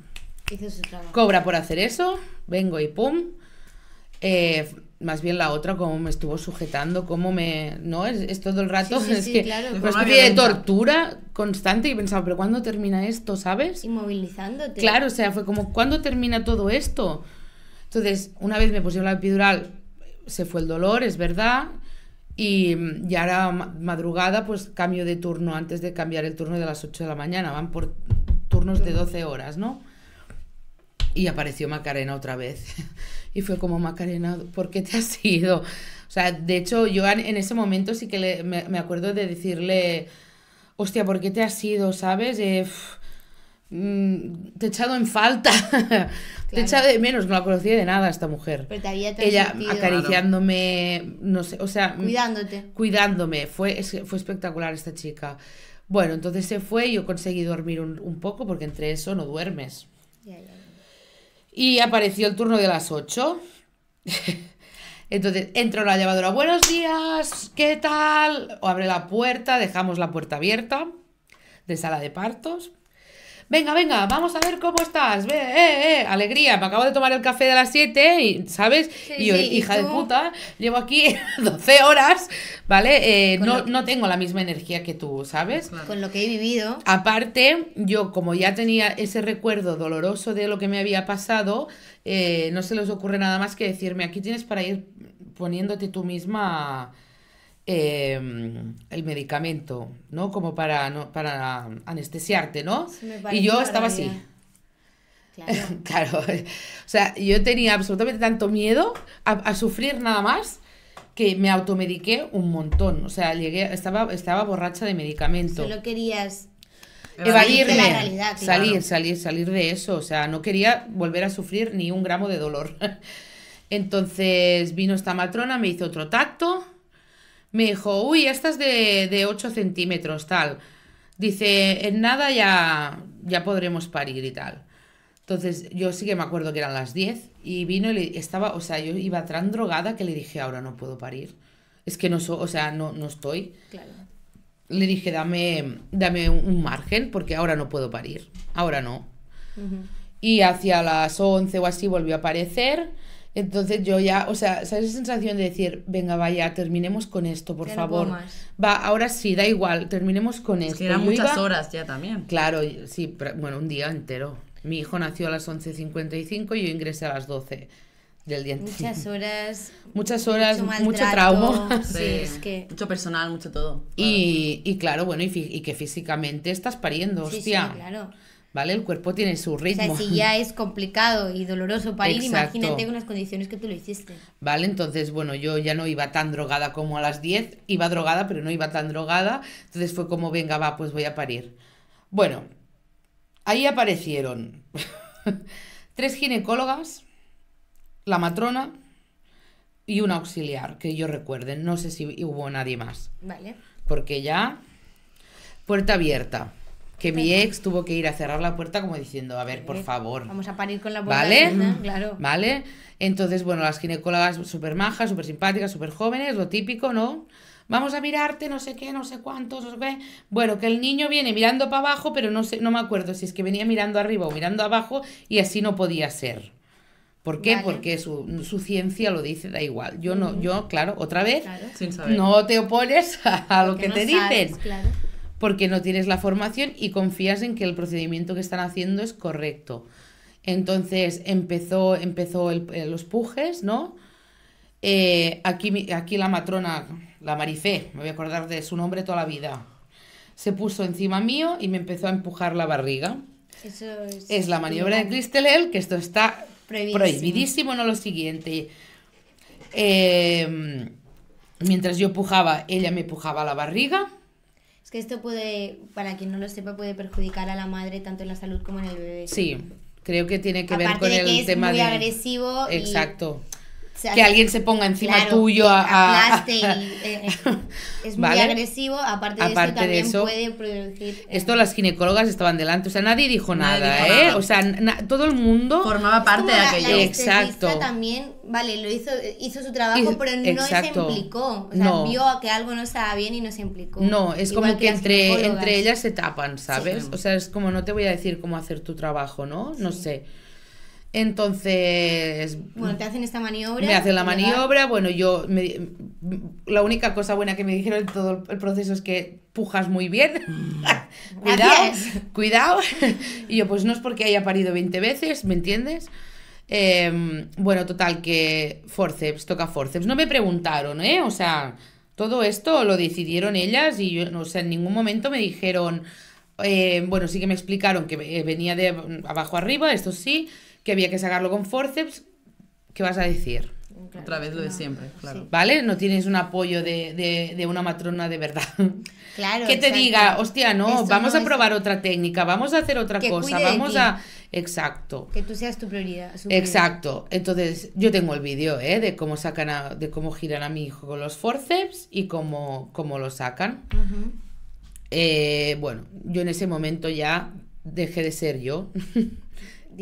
Hizo su trabajo. cobra por hacer eso, vengo y pum. Eh, más bien la otra, como me estuvo sujetando, cómo me. ¿No? Es, es todo el rato. Sí, sí, es sí, que claro. Una especie de tortura constante y pensaba, ¿pero cuándo termina esto, sabes? Inmovilizándote. Claro, o sea, fue como, ¿cuándo termina todo esto? Entonces, una vez me pusieron la epidural, se fue el dolor, es verdad. Y, y ahora ma- madrugada, pues cambio de turno antes de cambiar el turno de las 8 de la mañana. Van por turnos de 12 horas, ¿no? Y apareció Macarena otra vez. Y fue como, Macarena, ¿por qué te has ido? O sea, de hecho, yo en ese momento sí que le- me, me acuerdo de decirle, hostia, ¿por qué te has ido? ¿Sabes? Eh, mm, te he echado en falta. Te he echado de menos, no la conocía de nada esta mujer. Pero te había Ella acariciándome, no sé, o sea, Cuidándote. cuidándome. Fue, fue espectacular esta chica. Bueno, entonces se fue y yo conseguí dormir un, un poco porque entre eso no duermes. Ya, ya, ya. Y apareció el turno de las 8. Entonces entro a la lavadora, buenos días, ¿qué tal? O abre la puerta, dejamos la puerta abierta de sala de partos. Venga, venga, vamos a ver cómo estás. Ve, eh, eh, alegría. Me acabo de tomar el café de las 7 y, ¿sabes? Sí, y yo, sí, y hija de puta, llevo aquí 12 horas, ¿vale? Eh, no, no tengo la misma energía que tú, ¿sabes? Claro. Con lo que he vivido. Aparte, yo como ya tenía ese recuerdo doloroso de lo que me había pasado, eh, no se les ocurre nada más que decirme, aquí tienes para ir poniéndote tú misma eh, el medicamento, ¿no? Como para, no, para anestesiarte, ¿no? Y yo estaba así. Claro. Claro, o sea, yo tenía absolutamente tanto miedo a, a sufrir nada más que me automediqué un montón. O sea, llegué, estaba, estaba borracha de medicamento. Solo querías Evadirme, de la realidad, claro. salir, salir, salir de eso. O sea, no quería volver a sufrir ni un gramo de dolor. Entonces vino esta matrona, me hizo otro tacto, me dijo, uy, esta es de, de 8 centímetros, tal. Dice, en nada ya, ya podremos parir y tal. Entonces yo sí que me acuerdo que eran las 10 y vino y le- estaba, o sea, yo iba tan drogada que le dije, ahora no puedo parir. Es que no, so, o sea, no, no estoy. Claro. Le dije, dame, dame un, un margen porque ahora no puedo parir. Ahora no. Y hacia las 11 o así volvió a aparecer. Entonces yo ya, o sea, ¿sabes esa sensación de decir, venga, vaya, terminemos con esto, por Ya no favor? puedo más. Va, ahora sí, da igual, terminemos con Es esto. que eran Yo muchas iba- horas ya también. Claro, sí, pero, bueno, un día entero. Mi hijo nació a las 11.55 y yo ingresé a las 12 del día anterior. Muchas horas. Muchas horas, mucho trauma. Sí, es que. Mucho personal, mucho todo. Y, y claro, bueno, y, que físicamente estás pariendo, Sí, sí, claro. ¿Vale? El cuerpo tiene su O ritmo. sea, si ya es complicado y doloroso parir, Exacto. imagínate con las condiciones que tú lo hiciste. ¿Vale? Entonces, bueno, yo ya no iba tan drogada como a las 10, iba drogada, pero no iba tan drogada. Entonces fue como, venga, va, pues voy a parir. Bueno, ahí aparecieron tres ginecólogas, la matrona y una auxiliar, que yo recuerde. No sé si hubo nadie más, Vale. porque ya puerta abierta. Que mi ex tuvo que ir a cerrar la puerta como diciendo, a ver, por favor. Vamos a parir con la puerta ¿Vale? abierta, claro. ¿Vale? Entonces, bueno, las ginecólogas súper majas, súper simpáticas, súper jóvenes, lo típico, ¿no? Vamos a mirarte, no sé qué, no sé cuántos, no sé qué. Bueno, que el niño viene mirando para abajo, pero no sé, no me acuerdo si es que venía mirando arriba o mirando abajo y así no podía ser. ¿Por qué? Vale. Porque su, su ciencia lo dice, da igual. Yo no, yo, claro, otra vez, Claro. Sin saber. no te opones a, a lo Porque que no te sabes, dicen Claro. Porque no tienes la formación y confías en que el procedimiento que están haciendo es correcto. Entonces empezó, empezó el- eh, los pujes, ¿no? Eh, aquí, aquí la matrona, la Marifé, me voy a acordar de su nombre toda la vida, se puso encima mío y me empezó a empujar la barriga. Eso es. Es la maniobra de. Cristelel, que esto está Prohibidísimo. prohibidísimo, no lo siguiente. Eh, mientras yo pujaba, ella me pujaba la barriga. Es que esto puede, para quien no lo sepa, puede perjudicar a la madre tanto en la salud como en el bebé. Sí, creo que tiene que ver con de el es tema muy de... agresivo y Exacto. Se Que alguien se ponga encima Claro, tuyo a... a- y, eh, es muy ¿Vale? agresivo. Aparte de Aparte eso, de también eso, puede producir. eh, Esto las ginecólogas estaban delante, o sea, nadie dijo Nadie nada, dijo ¿eh? nada. O sea, na- todo el mundo... Formaba parte de aquello. La Exacto. también, vale, lo hizo, hizo su trabajo, Hizo- pero no exacto. se implicó. O sea, No. vio que algo no estaba bien y no se implicó. No, es Igual como que entre, entre ellas se tapan, ¿sabes? Sí. O sea, es como no te voy a decir cómo hacer tu trabajo, ¿no? No sé. Entonces, Bueno, te hacen esta maniobra. me hacen la maniobra, bueno, yo, me- la única cosa buena que me dijeron en todo el proceso es que pujas muy bien. cuidado, cuidado. y yo, pues no es porque haya parido 20 veces, ¿me entiendes? Eh, bueno, total, que forceps, toca forceps. No me preguntaron, ¿eh? O sea, todo esto lo decidieron ellas y yo, no, o sea, en ningún momento me dijeron, eh, bueno, sí que me explicaron que venía de abajo arriba, esto sí, que había que sacarlo con forceps. ¿Qué vas a decir? Claro, Otra vez lo de siempre, claro. ¿Vale? No tienes un apoyo de, de- de una matrona de verdad. Claro, que te exacto. diga, hostia, no, Esto vamos no a es- probar otra técnica, vamos a hacer otra Que cosa, cuide de vamos ti. a... Exacto. Que tú seas tu prioridad. su prioridad. Exacto. Entonces, yo tengo el vídeo, ¿eh? De cómo sacan a, de cómo giran a mi hijo con los forceps y cómo, cómo lo sacan. Eh, bueno, yo en ese momento ya dejé de ser yo.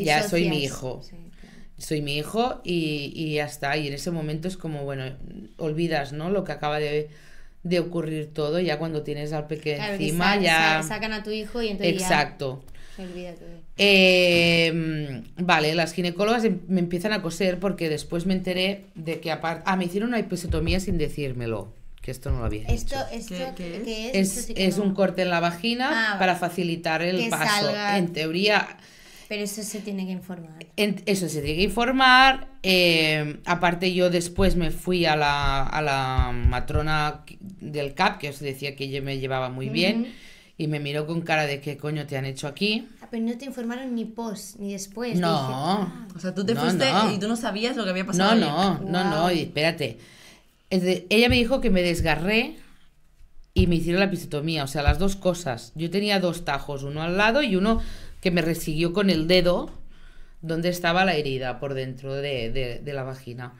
ya soy mi hijo. Sí, claro. Soy mi hijo y, y ya está. Y en ese momento es como, bueno, olvidas, ¿no? Lo que acaba de, de ocurrir todo, ya cuando tienes al peque Claro, que encima, ya... sa- sacan a tu hijo y entonces Exacto. ya se olvida todo. Eh, vale, las ginecólogas em- me empiezan a coser porque después me enteré de que aparte... Ah, me hicieron una episiotomía sin decírmelo, que esto no lo había Esto, hecho. esto, ¿Qué- qué ¿qué, es? es? Esto Es, sí que es no. un corte en la vagina Ah, para facilitar el Que paso. salga- En teoría, Pero eso se tiene que informar. en- eso se tiene que informar. eh, aparte, yo después me fui a la, a la matrona del CAP, que os decía que ella me llevaba muy bien, y me miró con cara de qué coño te han hecho aquí. Ah, pero no te informaron ni post, ni después. No. dijeron, ah, O sea, tú te No, fuiste no. y tú no sabías lo que había No, pasado. no, no, no, Wow. y espérate. Es de- ella me dijo que me desgarré y me hicieron la episiotomía, o sea, las dos cosas. Yo tenía dos tajos, uno al lado y uno que me resiguió con el dedo donde estaba la herida por dentro de, de- de la vagina.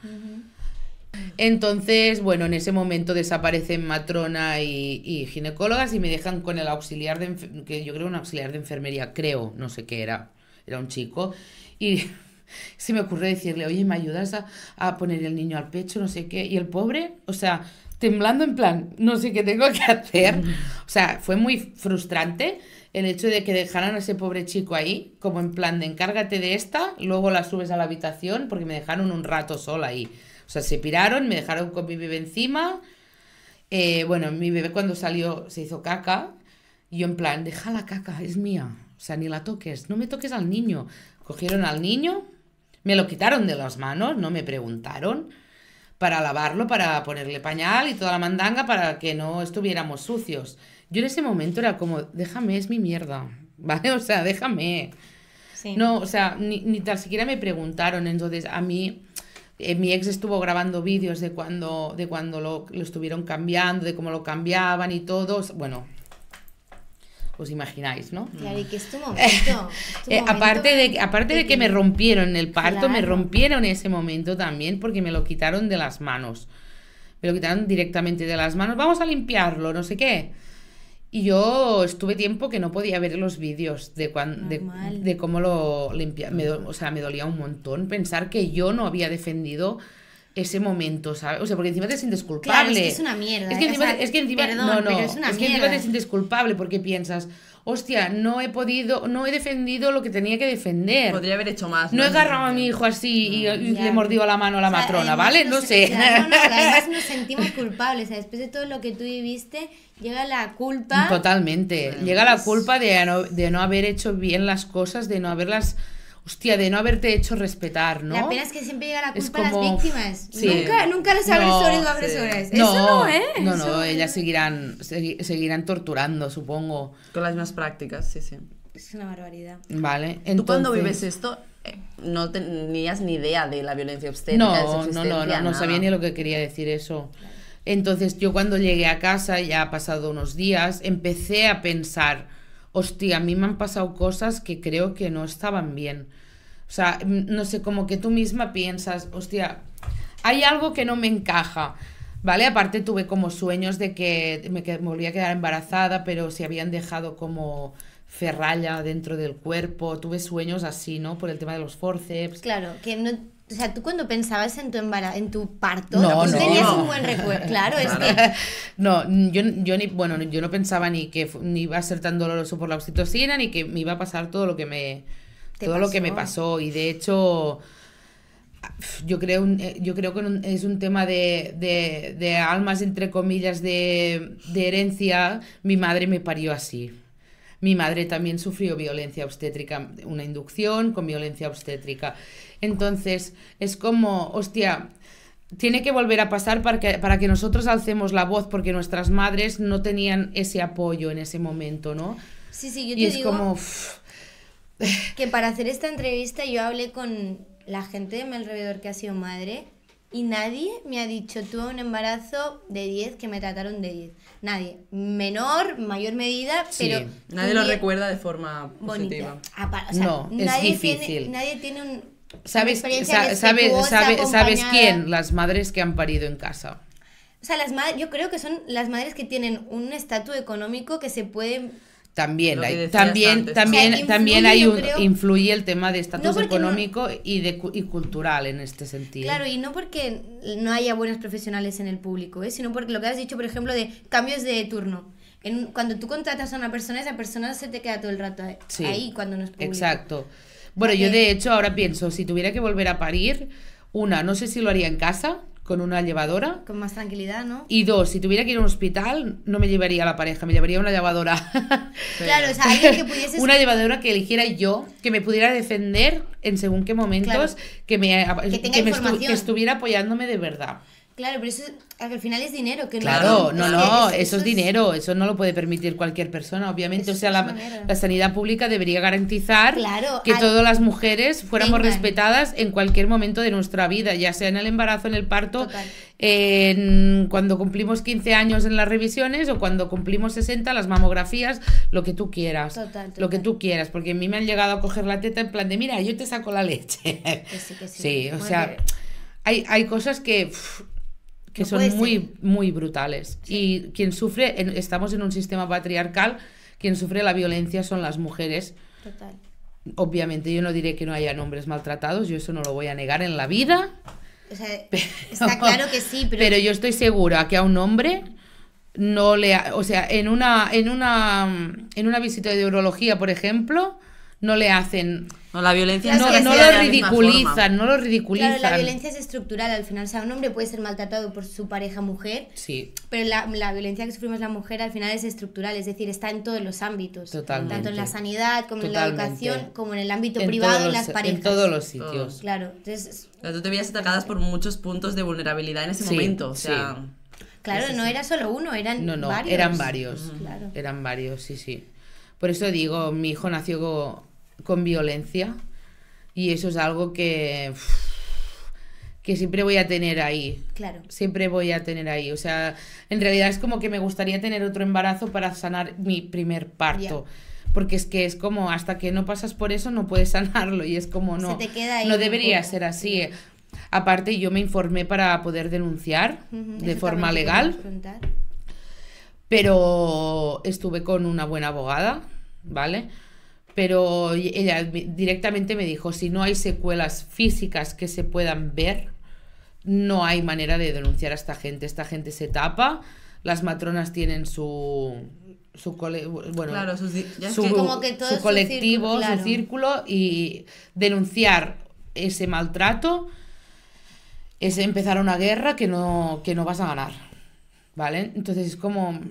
Entonces, bueno, en ese momento desaparecen matrona y, y ginecólogas y me dejan con el auxiliar de, que yo creo un auxiliar de enfermería, creo, no sé qué era, era un chico, y se me ocurre decirle, oye, ¿me ayudas a, a poner el niño al pecho? No sé qué, y el pobre, o sea, temblando en plan, no sé qué tengo que hacer, o sea, fue muy frustrante el hecho de que dejaran a ese pobre chico ahí, como en plan de encárgate de esta, luego la subes a la habitación, porque me dejaron un rato sola ahí. O sea, se piraron, me dejaron con mi bebé encima. Eh, bueno, mi bebé cuando salió se hizo caca. Y yo en plan, deja la caca, es mía. O sea, ni la toques, no me toques al niño. Cogieron al niño, me lo quitaron de las manos, no me preguntaron, para lavarlo, para ponerle pañal y toda la mandanga para que no estuviéramos sucios. Yo en ese momento era como, déjame, es mi mierda, ¿vale? O sea, déjame. Sí. No, o sea, ni, ni tan siquiera me preguntaron. Entonces, a mí, eh, mi ex estuvo grabando vídeos de cuando, de cuando lo, lo estuvieron cambiando, de cómo lo cambiaban y todo. Bueno, os imagináis, ¿no? Claro, y que es tu momento. es tu Eh, momento aparte de, aparte de que me rompieron el parto, me rompieron ese momento también porque me lo quitaron de las manos. Me lo quitaron directamente de las manos. Vamos a limpiarlo, no sé qué. Y yo estuve tiempo que no podía ver los vídeos de, cuan- de, de cómo lo limpiaba. O sea, me dolía un montón pensar que yo no había defendido ese momento, ¿sabes? O sea, porque encima te sientes culpable. Claro, es que es una mierda, Es que encima, O sea, es que encima- perdón, no, no, es una que encima te sientes culpable porque piensas, hostia, no he podido, no he defendido lo que tenía que defender. Podría haber hecho más. No he agarrado a mi hijo así y, y Ya. le mordió la mano a la O sea, matrona, ¿vale? No sé. claro, no, además nos sentimos culpables. O sea, después de todo lo que tú viviste, llega la culpa. Totalmente. Llega la culpa de no, de no haber hecho bien las cosas, de no haberlas. Hostia, de no haberte hecho respetar, ¿no? La pena es que siempre llega la culpa a las víctimas. Sí. Nunca, nunca los No, agresores o sí. agresoras. no, Eso no, ¿eh? No, Eso- no, ellas seguirán, segui- seguirán torturando, supongo. Con las mismas prácticas, sí, sí. Es una barbaridad. Vale. Tú cuando entonces- vives esto, eh, no tenías ni idea de la violencia obstétrica, de No, no, no, no, no sabía ni lo que quería decir eso. Entonces yo cuando llegué a casa, ya ha pasado unos días, empecé a pensar, hostia, a mí me han pasado cosas que creo que no estaban bien. O sea, mm, no sé, como que tú misma piensas, hostia, hay algo que no me encaja. ¿Vale? Aparte tuve como sueños de que me, que- volvía a quedar embarazada, pero se habían dejado como ferralla dentro del cuerpo. Tuve sueños así, ¿no? Por el tema de los forceps. Claro, que no. O sea, tú cuando pensabas en tu embarazo, en tu parto, No, no. tenías No. un buen recuerdo. Claro, es Claro. que. No, yo, yo ni, bueno, yo no pensaba ni que ni iba a ser tan doloroso por la oxitocina, ni que me iba a pasar todo lo que me, todo lo que me pasó. pasó. Y de hecho, yo creo, eh, yo creo que es un tema de, de, de almas, entre comillas, de, de herencia. Mi madre me parió así. Mi madre también sufrió violencia obstétrica, una inducción con violencia obstétrica. Entonces, es como, hostia, tiene que volver a pasar para que, para que nosotros alcemos la voz, porque nuestras madres no tenían ese apoyo en ese momento, ¿no? Sí, sí, yo Y te es digo como, que para hacer esta entrevista yo hablé con la gente de mi alrededor que ha sido madre y nadie me ha dicho tuve un embarazo de 10 que me trataron de 10. Nadie. Menor, mayor medida, Sí, pero. Nadie lo recuerda de forma Bonita. positiva. O sea, No, es difícil. Tiene, nadie tiene un. ¿Sabes, sa- sabes, sabe- ¿sabes quién? Las madres que han parido en casa. O sea, las yo creo que son las madres que tienen un estatus económico que se pueden También, hay- también, antes. también, O sea, también influye, hay un, creo- influye el tema de estatus No, porque no- económico y, de, y cultural en este sentido. Claro, y no porque no haya buenos profesionales en el público, ¿eh? sino porque lo que has dicho, por ejemplo, de cambios de turno. En- cuando tú contratas a una persona, esa persona se te queda todo el rato ahí, Sí, ahí cuando no es público. Exacto. Bueno, yo de hecho ahora pienso, si tuviera que volver a parir, una, no sé si lo haría en casa, con una llevadora. Con más tranquilidad, ¿no? Y dos, si tuviera que ir a un hospital, no me llevaría a la pareja, me llevaría una llevadora. Claro, o sea, alguien que pudiese... una llevadora que eligiera yo, que me pudiera defender en según qué momentos, Claro. que, me, Que tenga que me estu- información. que estuviera apoyándome de verdad. Claro, pero eso al final es dinero. Que claro, no, no, no, eso, es, dinero, eso no lo puede permitir cualquier persona, obviamente. o sea, la, la, sanidad pública debería garantizar que todas las mujeres fuéramos respetadas en cualquier momento de nuestra vida, ya sea en el embarazo, en el parto, en, cuando cumplimos 15 años en las revisiones o cuando cumplimos 60, las mamografías, lo que tú quieras. Lo que tú quieras, porque a mí me han llegado a coger la teta en plan de, mira, yo te saco la leche. sí, que sí. sí, o sea, hay, hay cosas que que son muy, muy brutales. Y quien sufre, estamos en un sistema patriarcal, quien sufre la violencia son las mujeres. Total. Obviamente yo no diré que no haya hombres maltratados, yo eso no lo voy a negar en la vida. O sea, está claro que sí, pero... pero yo estoy segura que a un hombre no le, o sea, en una en una en una visita de urología, por ejemplo, no le hacen no, la violencia no, no lo ridiculizan, no lo ridiculizan. Claro, la violencia es estructural al final. O sea, un hombre puede ser maltratado por su pareja mujer, sí. pero la, la, violencia que sufrimos la mujer al final es estructural, es decir, está en todos los ámbitos. Totalmente. Tanto en la sanidad, como en la educación, como en el ámbito privado, en las parejas. En todos los sitios. Claro, entonces... tú te veías atacadas por muchos puntos de vulnerabilidad en ese momento, o sea... Claro, no era solo uno, eran no, no, varios. eran varios. Eran varios, sí, sí. Por eso digo, mi hijo nació con violencia y eso es algo que que siempre voy a tener ahí. Claro. Siempre voy a tener ahí. O sea, en realidad es como que me gustaría tener otro embarazo para sanar mi primer parto. Porque es que es como hasta que no pasas por eso no puedes sanarlo y es como no. no debería ser así. Aparte yo me informé para poder denunciar de forma legal. Pero estuve con una buena abogada, ¿vale? Pero ella directamente me dijo, si no hay secuelas físicas que se puedan ver, no hay manera de denunciar a esta gente. Esta gente se tapa, las matronas tienen su su bueno, su, colectivo, su círculo y denunciar ese maltrato es empezar una guerra que no, que no vas a ganar. ¿Vale? Entonces es como...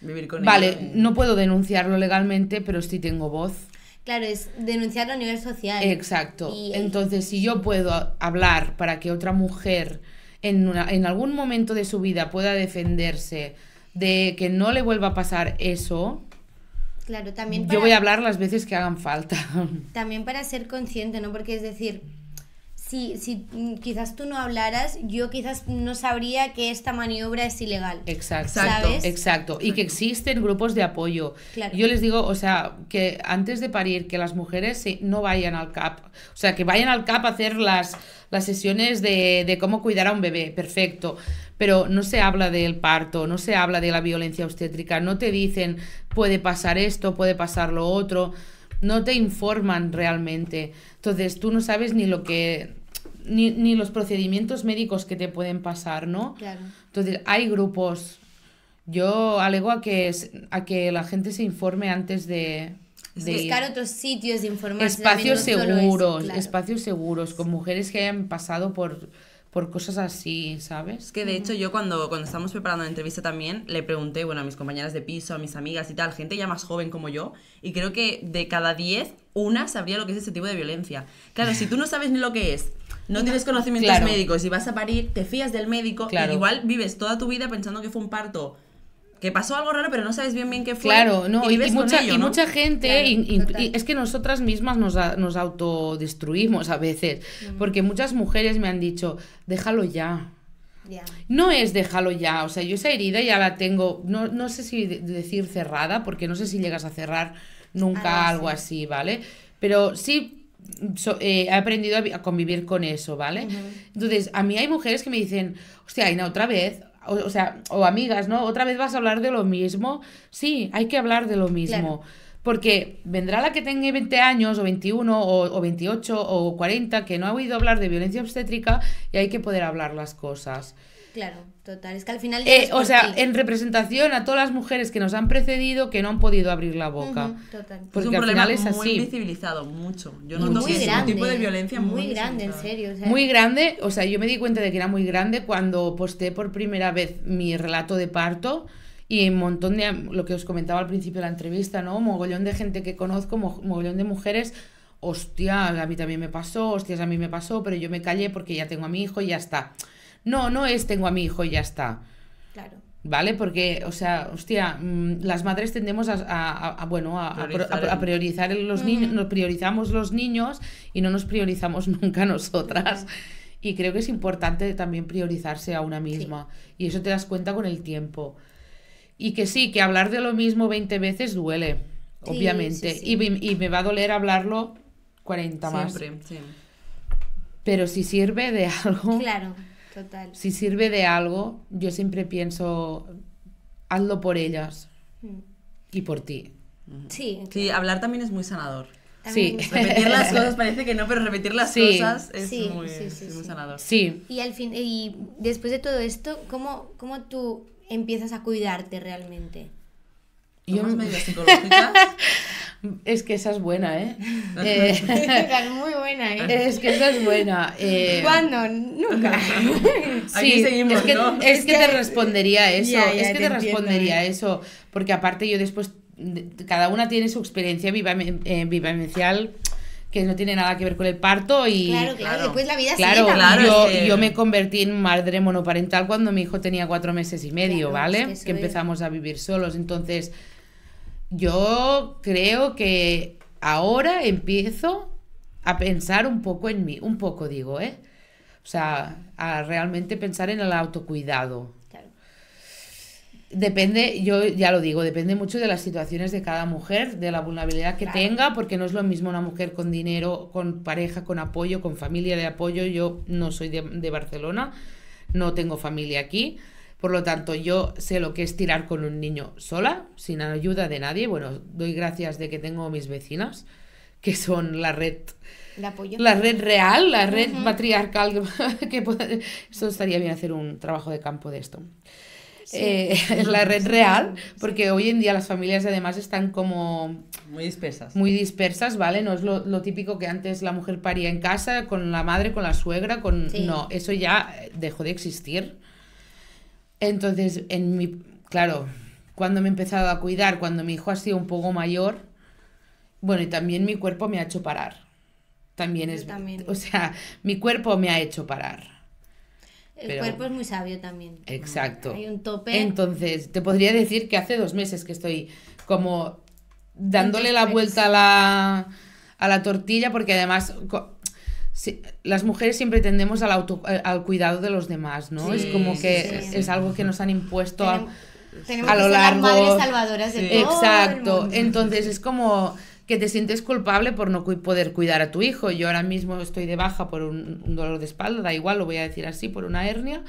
Vivir con Vale, no puedo denunciarlo legalmente, pero sí tengo voz Claro, es denunciarlo a nivel social. Exacto. Entonces, si yo puedo hablar para que otra mujer en, en algún momento de su vida pueda defenderse de que no le vuelva a pasar eso, Claro, también Yo voy a hablar las veces que hagan falta. También para ser consciente, ¿no? Porque es decir, si, si mm, quizás tú no hablaras, yo quizás no sabría que esta maniobra es ilegal. Exacto, exacto. Y que existen grupos de apoyo. Yo les digo, o sea, que antes de parir, que las mujeres no vayan al CAP. O sea, que vayan al CAP a hacer las, las sesiones de, de cómo cuidar a un bebé. Perfecto. Pero no se habla del parto, no se habla de la violencia obstétrica, no te dicen puede pasar esto, puede pasar lo otro no te informan realmente. Entonces tú no sabes ni lo que ni, ni, los procedimientos médicos que te pueden pasar, ¿no? Claro. Entonces, hay grupos. Yo alego a que, a que la gente se informe antes de, buscar otros sitios de información. Espacios seguros, espacios seguros, con mujeres que hayan pasado por, por cosas así, ¿sabes? Que de hecho yo cuando, cuando estábamos preparando la entrevista también le pregunté, bueno, a mis compañeras de piso, a mis amigas y tal, gente ya más joven como yo, y creo que de cada 10, una sabría lo que es ese tipo de violencia. Claro, si tú no sabes ni lo que es, no tienes conocimientos médicos y vas a parir, te fías del médico y igual vives toda tu vida pensando que fue un parto que pasó algo raro, pero no sabes bien bien qué fue. Claro, no, y, mucha, y mucha gente, y, es que nosotras mismas nos, nos autodestruimos a veces, porque muchas mujeres me han dicho, déjalo ya. No es déjalo ya, o sea, yo esa herida ya la tengo, no, no sé si decir cerrada, porque no sé si llegas a cerrar nunca algo así, ¿vale? Pero sí eh, he aprendido a, convivir con eso, ¿vale? Entonces, a mí hay mujeres que me dicen, hostia, Aina, otra vez, o, sea, o amigas, ¿no? Otra vez vas a hablar de lo mismo. Sí, hay que hablar de lo mismo. Porque vendrá la que tenga 20 años, o 21, o, o, 28, o 40, que no ha oído hablar de violencia obstétrica y hay que poder hablar las cosas. Claro, total. Es que al final. Eh, o sea, en representación a todas las mujeres que nos han precedido que no han podido abrir la boca. total. Porque es un al final es así. Muy visibilizado, mucho. Yo no muy grande, un tipo de violencia muy, muy grande, en serio. Muy grande. O sea, yo me di cuenta de que era muy grande cuando posté por primera vez mi relato de parto. Y un montón de, lo que os comentaba al principio de la entrevista, ¿no? Mogollón de gente que conozco, mogollón de mujeres, hostia, a mí también me pasó, hostias, a mí me pasó, pero yo me callé porque ya tengo a mi hijo y ya está No, no es tengo a mi hijo y ya está. Claro. ¿Vale? Porque, o sea, hostia, mm, las madres tendemos a, a- a- bueno, a, Priorizar a- a el- priorizar los niños, nos priorizamos los niños y no nos priorizamos nunca nosotras. Y creo que es importante también priorizarse a una misma. Y eso te das cuenta con el tiempo. Y que sí, que hablar de lo mismo 20 veces duele, Sí, obviamente. sí, sí. Y, me- y me va a doler hablarlo 40 más. Siempre, sí. Pero si sirve de algo, Claro, total. si sirve de algo, yo siempre pienso, hazlo por ellas Mm. y por ti. Sí, Sí, hablar también es muy sanador. también- Sí. Repetir las cosas parece que no, pero repetir las Sí. cosas es Sí, muy, sí, sí, es muy sí. sanador. Sí, Y al fin, y después de todo esto, ¿cómo, cómo tú empiezas a cuidarte realmente? Yo- ¿Tomas medidas psicológicas? es que esa es buena, ¿eh? Eh, Esa es muy buena, ¿eh? es que esa es buena. eh, ¿Cuándo? Nunca. Aquí seguimos, es que, ¿no? es que te respondería eso, Ya, ya, es que te te, entiendo, respondería ¿eh? eso, porque aparte yo después, de- cada una tiene su experiencia eh, vivencial que no tiene nada que ver con el parto y... Claro, claro, después la vida Claro, sigue Claro, yo, es que- yo me convertí en madre monoparental cuando mi hijo tenía cuatro meses y medio, Claro, ¿vale? es que Que, eso es. empezamos a vivir solos. Entonces, yo creo que ahora empiezo a pensar un poco en mí, un poco digo, ¿eh? O sea, a realmente pensar en el autocuidado. Claro. Depende, yo ya lo digo, depende mucho de las situaciones de cada mujer, de la vulnerabilidad que Claro. tenga, porque no es lo mismo una mujer con dinero, con pareja, con apoyo, con familia de apoyo. Yo no soy de, de Barcelona, no tengo familia aquí. Por lo tanto, yo sé lo que es tirar con un niño sola, sin ayuda de nadie. Bueno, doy gracias de que tengo mis vecinas, que son la red la red real, la red matriarcal, que puede- esto estaría bien hacer un trabajo de campo de esto. Eh, la red real, porque hoy en día las familias además están como Muy dispersas. muy dispersas, ¿vale? No es lo, lo típico que antes la mujer paría en casa, con la madre, con la suegra, con... Sí. No, eso ya dejó de existir. Entonces, en mi... Claro, cuando me he empezado a cuidar, cuando mi hijo ha sido un poco mayor, bueno, y también mi cuerpo me ha hecho parar. También es... también. O sea, mi cuerpo me ha hecho parar. El pero- cuerpo es muy sabio también. Exacto. Hay un tope. Entonces, te podría decir que hace dos meses que estoy como dándole la vuelta a la, a la tortilla, porque además si- las mujeres siempre tendemos al, auto, eh, al cuidado de los demás, ¿no? Sí, es como sí, que sí, es, sí. algo que nos han impuesto a... Tenemos, a que lo ser largo- las madres salvadoras de Sí. todo el Exacto. mundo. Entonces es como que te sientes culpable por no cu- poder cuidar a tu hijo. Yo ahora mismo estoy de baja por un, un dolor de espalda, da igual, lo voy a decir así, por una hernia.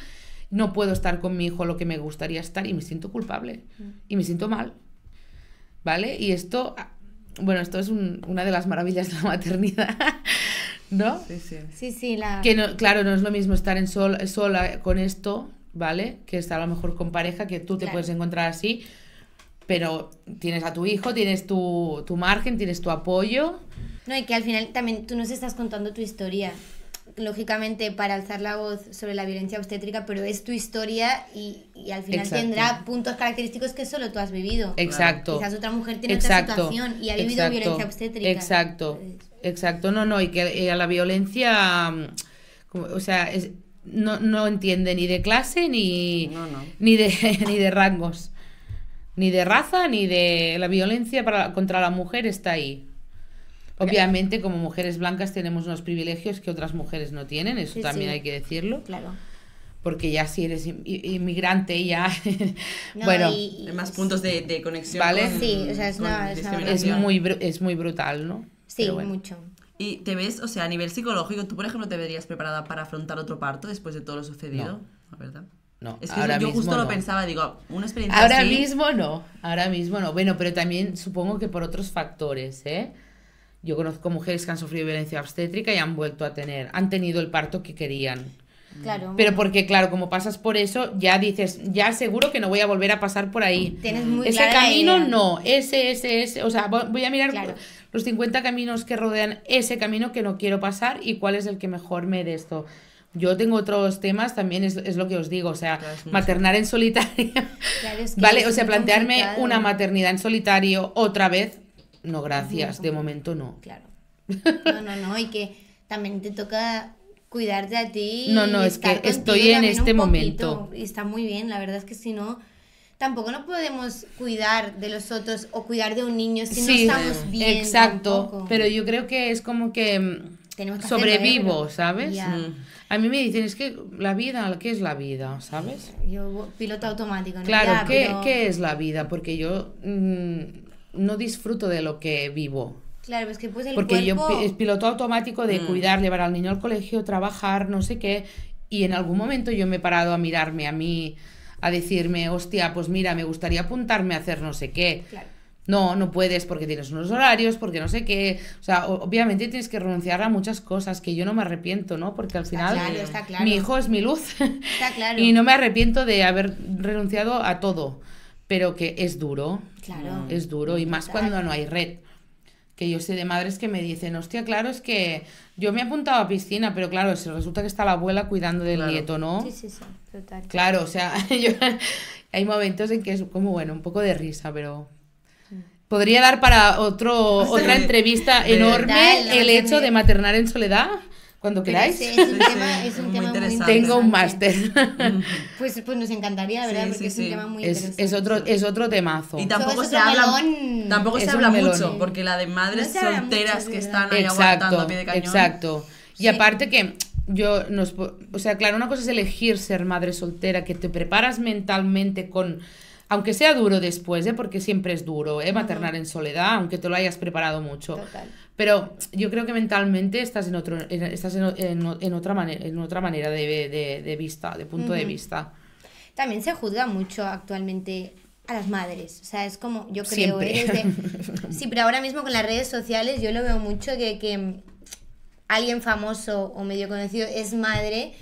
No puedo estar con mi hijo lo que me gustaría estar y me siento culpable. Y me siento mal. ¿Vale? Y esto, ah, bueno, esto es un- una de las maravillas de la maternidad, ¿no? Sí, sí. Sí, sí, la... Que no, claro, no es lo mismo estar en sol- sola con esto, ¿vale? Que estar a lo mejor con pareja, que tú te Claro. puedes encontrar así, pero tienes a tu hijo, tienes tu, tu margen, tienes tu apoyo. No, y que al final también tú nos estás contando tu historia. Lógicamente para alzar la voz sobre la violencia obstétrica, pero es tu historia y, y al final Exacto. tendrá puntos característicos que solo tú has vivido. Exacto. Quizás otra mujer tiene Exacto. otra situación y ha vivido Exacto. violencia obstétrica. Exacto. Exacto, no, no, y que a la violencia, o sea, es- no, no entiende ni de clase ni, No, no. ni, de, ni de rangos, ni de raza, ni de la violencia para, contra la mujer está ahí. Obviamente, como mujeres blancas tenemos unos privilegios que otras mujeres no tienen, eso Sí, también sí. hay que decirlo, Claro. porque ya si eres inmigrante ya, No, bueno, y- y- Hay más puntos de, de conexión. Vale. con- Sí, o sea, es con una- es una es discriminación. muy, es muy brutal, ¿no? Sí, bueno. mucho. Y te ves, o sea, a nivel psicológico, ¿tú, por ejemplo, te verías preparada para afrontar otro parto después de todo lo sucedido? La verdad. No, Es que ahora yo mismo justo lo no. pensaba, digo, una experiencia Ahora así... mismo no, ahora mismo no. Bueno, pero también supongo que por otros factores, ¿eh? Yo conozco mujeres que han sufrido violencia obstétrica y han vuelto a tener, han tenido el parto que querían. Claro. Pero porque, claro, como pasas por eso, ya dices, ya seguro que no voy a volver a pasar por ahí. Tienes muy ese camino idea. no, ese, ese, ese. O sea, vo- voy a mirar Claro. los 50 caminos que rodean ese camino que no quiero pasar y cuál es el que mejor me de esto. Yo tengo otros temas, también es, es lo que os digo, o sea, Claro, maternar en solitario. Claro, es que Vale, es o sea, plantearme complicado. una maternidad en solitario otra vez, no, gracias, de momento no. Claro. No, no, no, y que también te toca cuidarte a ti. No, no, es que estoy en este momento. Y está muy bien, la verdad es que si no, tampoco no podemos cuidar de los otros o cuidar de un niño si no estamos bien. exacto. tampoco. Pero yo creo que es como que mm, Tenemos que hacerlo, sobrevivo, ¿eh? ¿sabes? Mm. A mí me dicen, es que la vida, ¿qué es la vida? ¿Sabes? Yo, piloto automático, ¿no? Claro, Ya, ¿qué, pero- qué es la vida? Porque yo mm, no disfruto de lo que vivo. Claro, pues que pues el Porque yo cuerpo... pi- es piloto automático de cuidar, llevar al niño al colegio, trabajar, no sé qué. Y en algún momento yo me he parado a mirarme a mí, a decirme, hostia, pues mira, me gustaría apuntarme a hacer no sé qué. Claro. No, no puedes porque tienes unos horarios, porque no sé qué. O sea, obviamente tienes que renunciar a muchas cosas que yo no me arrepiento, ¿no? Porque al final claro, está claro. mi hijo es mi luz. Está claro. y no me arrepiento de haber renunciado a todo. Pero que es duro. Claro. Es duro. Y más cuando no hay red. Que yo sé de madres que me dicen, hostia, claro, es que yo me he apuntado a piscina, pero claro, si resulta que está la abuela cuidando del Claro. nieto, ¿no? Sí, sí, sí, total. Claro, o sea, yo- hay momentos en que es como, bueno, un poco de risa, pero... Podría dar para otro, otra entrevista De- enorme el hecho de maternar en soledad, cuando Pero queráis. es un Sí, tema, sí, es un muy tema muy interesante. Tengo un máster. Pues, pues nos encantaría, ¿verdad? Sí, Porque sí, es un tema muy es, interesante. es otro, es otro temazo. Y tampoco se habla, melón. tampoco se habla melón. mucho, porque la de madres No solteras mucho, que están ahí aguantando Exacto, a pie de cañón. exacto. Y Sí. aparte que yo nos, o sea, claro, una cosa es elegir ser madre soltera, que te preparas mentalmente con, aunque sea duro después, ¿eh? porque siempre es duro, ¿eh? maternar en soledad, aunque te lo hayas preparado mucho. Total. Pero yo creo que mentalmente estás en otro, en- estás en, en otra manera, en otra manera de, de- de vista, de punto de vista. También se juzga mucho actualmente a las madres. O sea, es como, yo creo, Siempre. ¿eh? Desde- Sí, pero ahora mismo con las redes sociales yo lo veo mucho que, que alguien famoso o medio conocido es madre,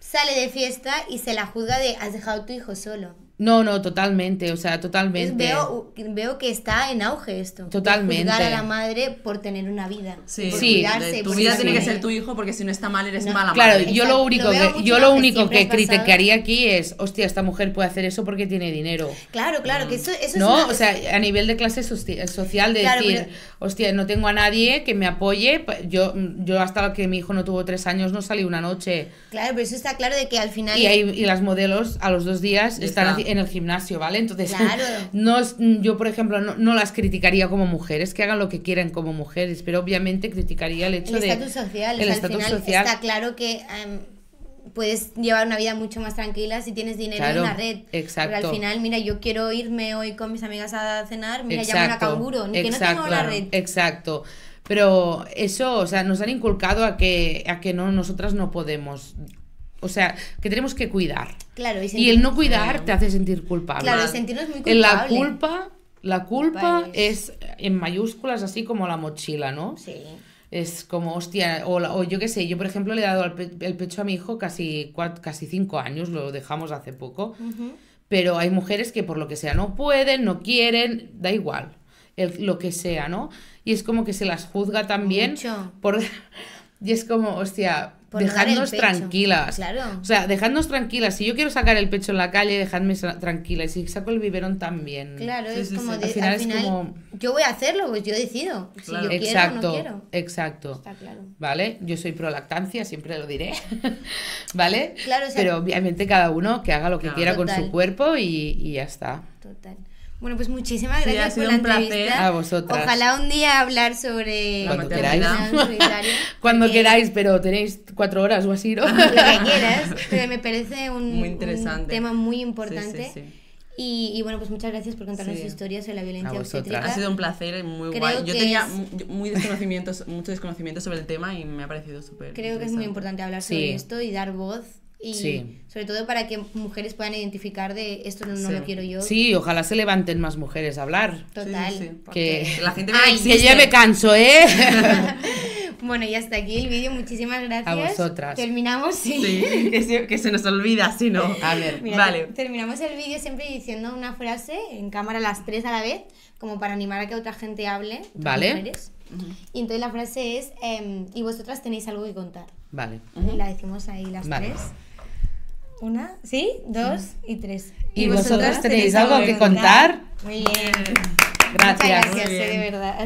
sale de fiesta y se la juzga de has dejado a tu hijo solo. No, no, totalmente, o sea, Es- totalmente. veo, veo que está en auge esto. Totalmente. Juzgar a la madre por tener una vida. Sí, por Sí, cuidarse, tu por vida tiene que ser tu hijo porque si no está mal eres No. mala Claro, madre. yo Exacto. lo único Lo que, yo lo que único que pasado. criticaría aquí es, hostia, esta mujer puede hacer eso porque tiene dinero. Claro, claro, que eso, eso es No, una- o sea, a nivel de clase soci- social, de Claro, decir, pero- hostia, no tengo a nadie que me apoye. Yo, yo hasta que mi hijo no tuvo tres años no salí una noche. Claro, pero eso está claro de que al final... Y, hay- y las modelos a los dos días están está. En el gimnasio, ¿vale? Entonces, Claro. no es- yo, por ejemplo, no, no las criticaría como mujeres, que hagan lo que quieran como mujeres, pero obviamente criticaría el hecho el de... estatus social. el o sea, estatus al final social. está claro que em, puedes llevar una vida mucho más tranquila si tienes dinero Claro, en una red. exacto. Pero al final, mira, yo quiero irme hoy con mis amigas a cenar, mira, llamo a una canguro, ni que no tengo la red. Exacto. Pero eso, o sea, nos han inculcado a que, a que no, nosotras no podemos. O sea, que tenemos que cuidar. Claro, y, Y el no cuidar te hace sentir culpable. Claro, y sentirnos muy En la culpa, la culpa es en mayúsculas, así como la mochila, ¿no? Sí. Es como, hostia, o, yo qué sé, yo por ejemplo le he dado el, pe- el pecho a mi hijo casi, cuat- casi cinco años, lo dejamos hace poco, pero hay mujeres que por lo que sea no pueden, no quieren, da igual, el- lo que sea, ¿no? Y es como que se las juzga también Mucho. por... Y es como, hostia, Por dejadnos pecho. tranquilas. Claro. O sea, dejadnos tranquilas. Si yo quiero sacar el pecho en la calle, dejadme tranquila. Y si saco el biberón también. Claro, Sí, es sí, como sí. de- Al final al es como- yo voy a hacerlo, pues yo decido. Si yo quiero exacto, o no quiero. exacto. Está claro. ¿Vale? Yo soy pro lactancia, siempre lo diré. ¿Vale? Claro, o sea- Pero obviamente cada uno que haga lo que Claro. quiera con su cuerpo y, y ya está. Total. Bueno, pues muchísimas Sí, gracias ha sido por la un placer. entrevista. A vosotras. Ojalá un día hablar sobre Cuando queráis. Cuando porque- queráis, pero tenéis cuatro horas o así, ¿no? Lo que quieras, pero me parece un, Muy un interesante. tema muy importante. Sí, sí, sí. Y, y bueno, pues muchas gracias por contarnos Sí. su historia sobre la violencia obstétrica. Ha sido un placer, muy Creo guay. Yo tenía es- mu- muy desconocimientos, mucho desconocimiento sobre el tema y me ha parecido súper. Creo que es muy importante hablar Sí. sobre esto y dar voz. Y Sí. sobre todo para que mujeres puedan identificar de esto no, no Sí. lo quiero yo. Sí, ojalá se levanten más mujeres a hablar. Total. Sí, Que, La gente vea Ay, que ya me canso, ¿eh? Bueno, y hasta aquí el vídeo. Muchísimas gracias. A vosotras. Terminamos, sí. Sí, que se, que se nos olvida, si no. A ver. Mira, vale. te- terminamos el vídeo siempre diciendo una frase en cámara las tres a la vez, como para animar a que otra gente hable. Vale. mujeres. Y entonces la frase es, em, y vosotras tenéis algo que contar. Vale. Y la decimos ahí las Vale. tres. Una, ¿sí? Dos y tres. ¿Y vosotras tenéis algo que contar? Muy bien. Gracias. Muchas gracias, eh, de bien. verdad.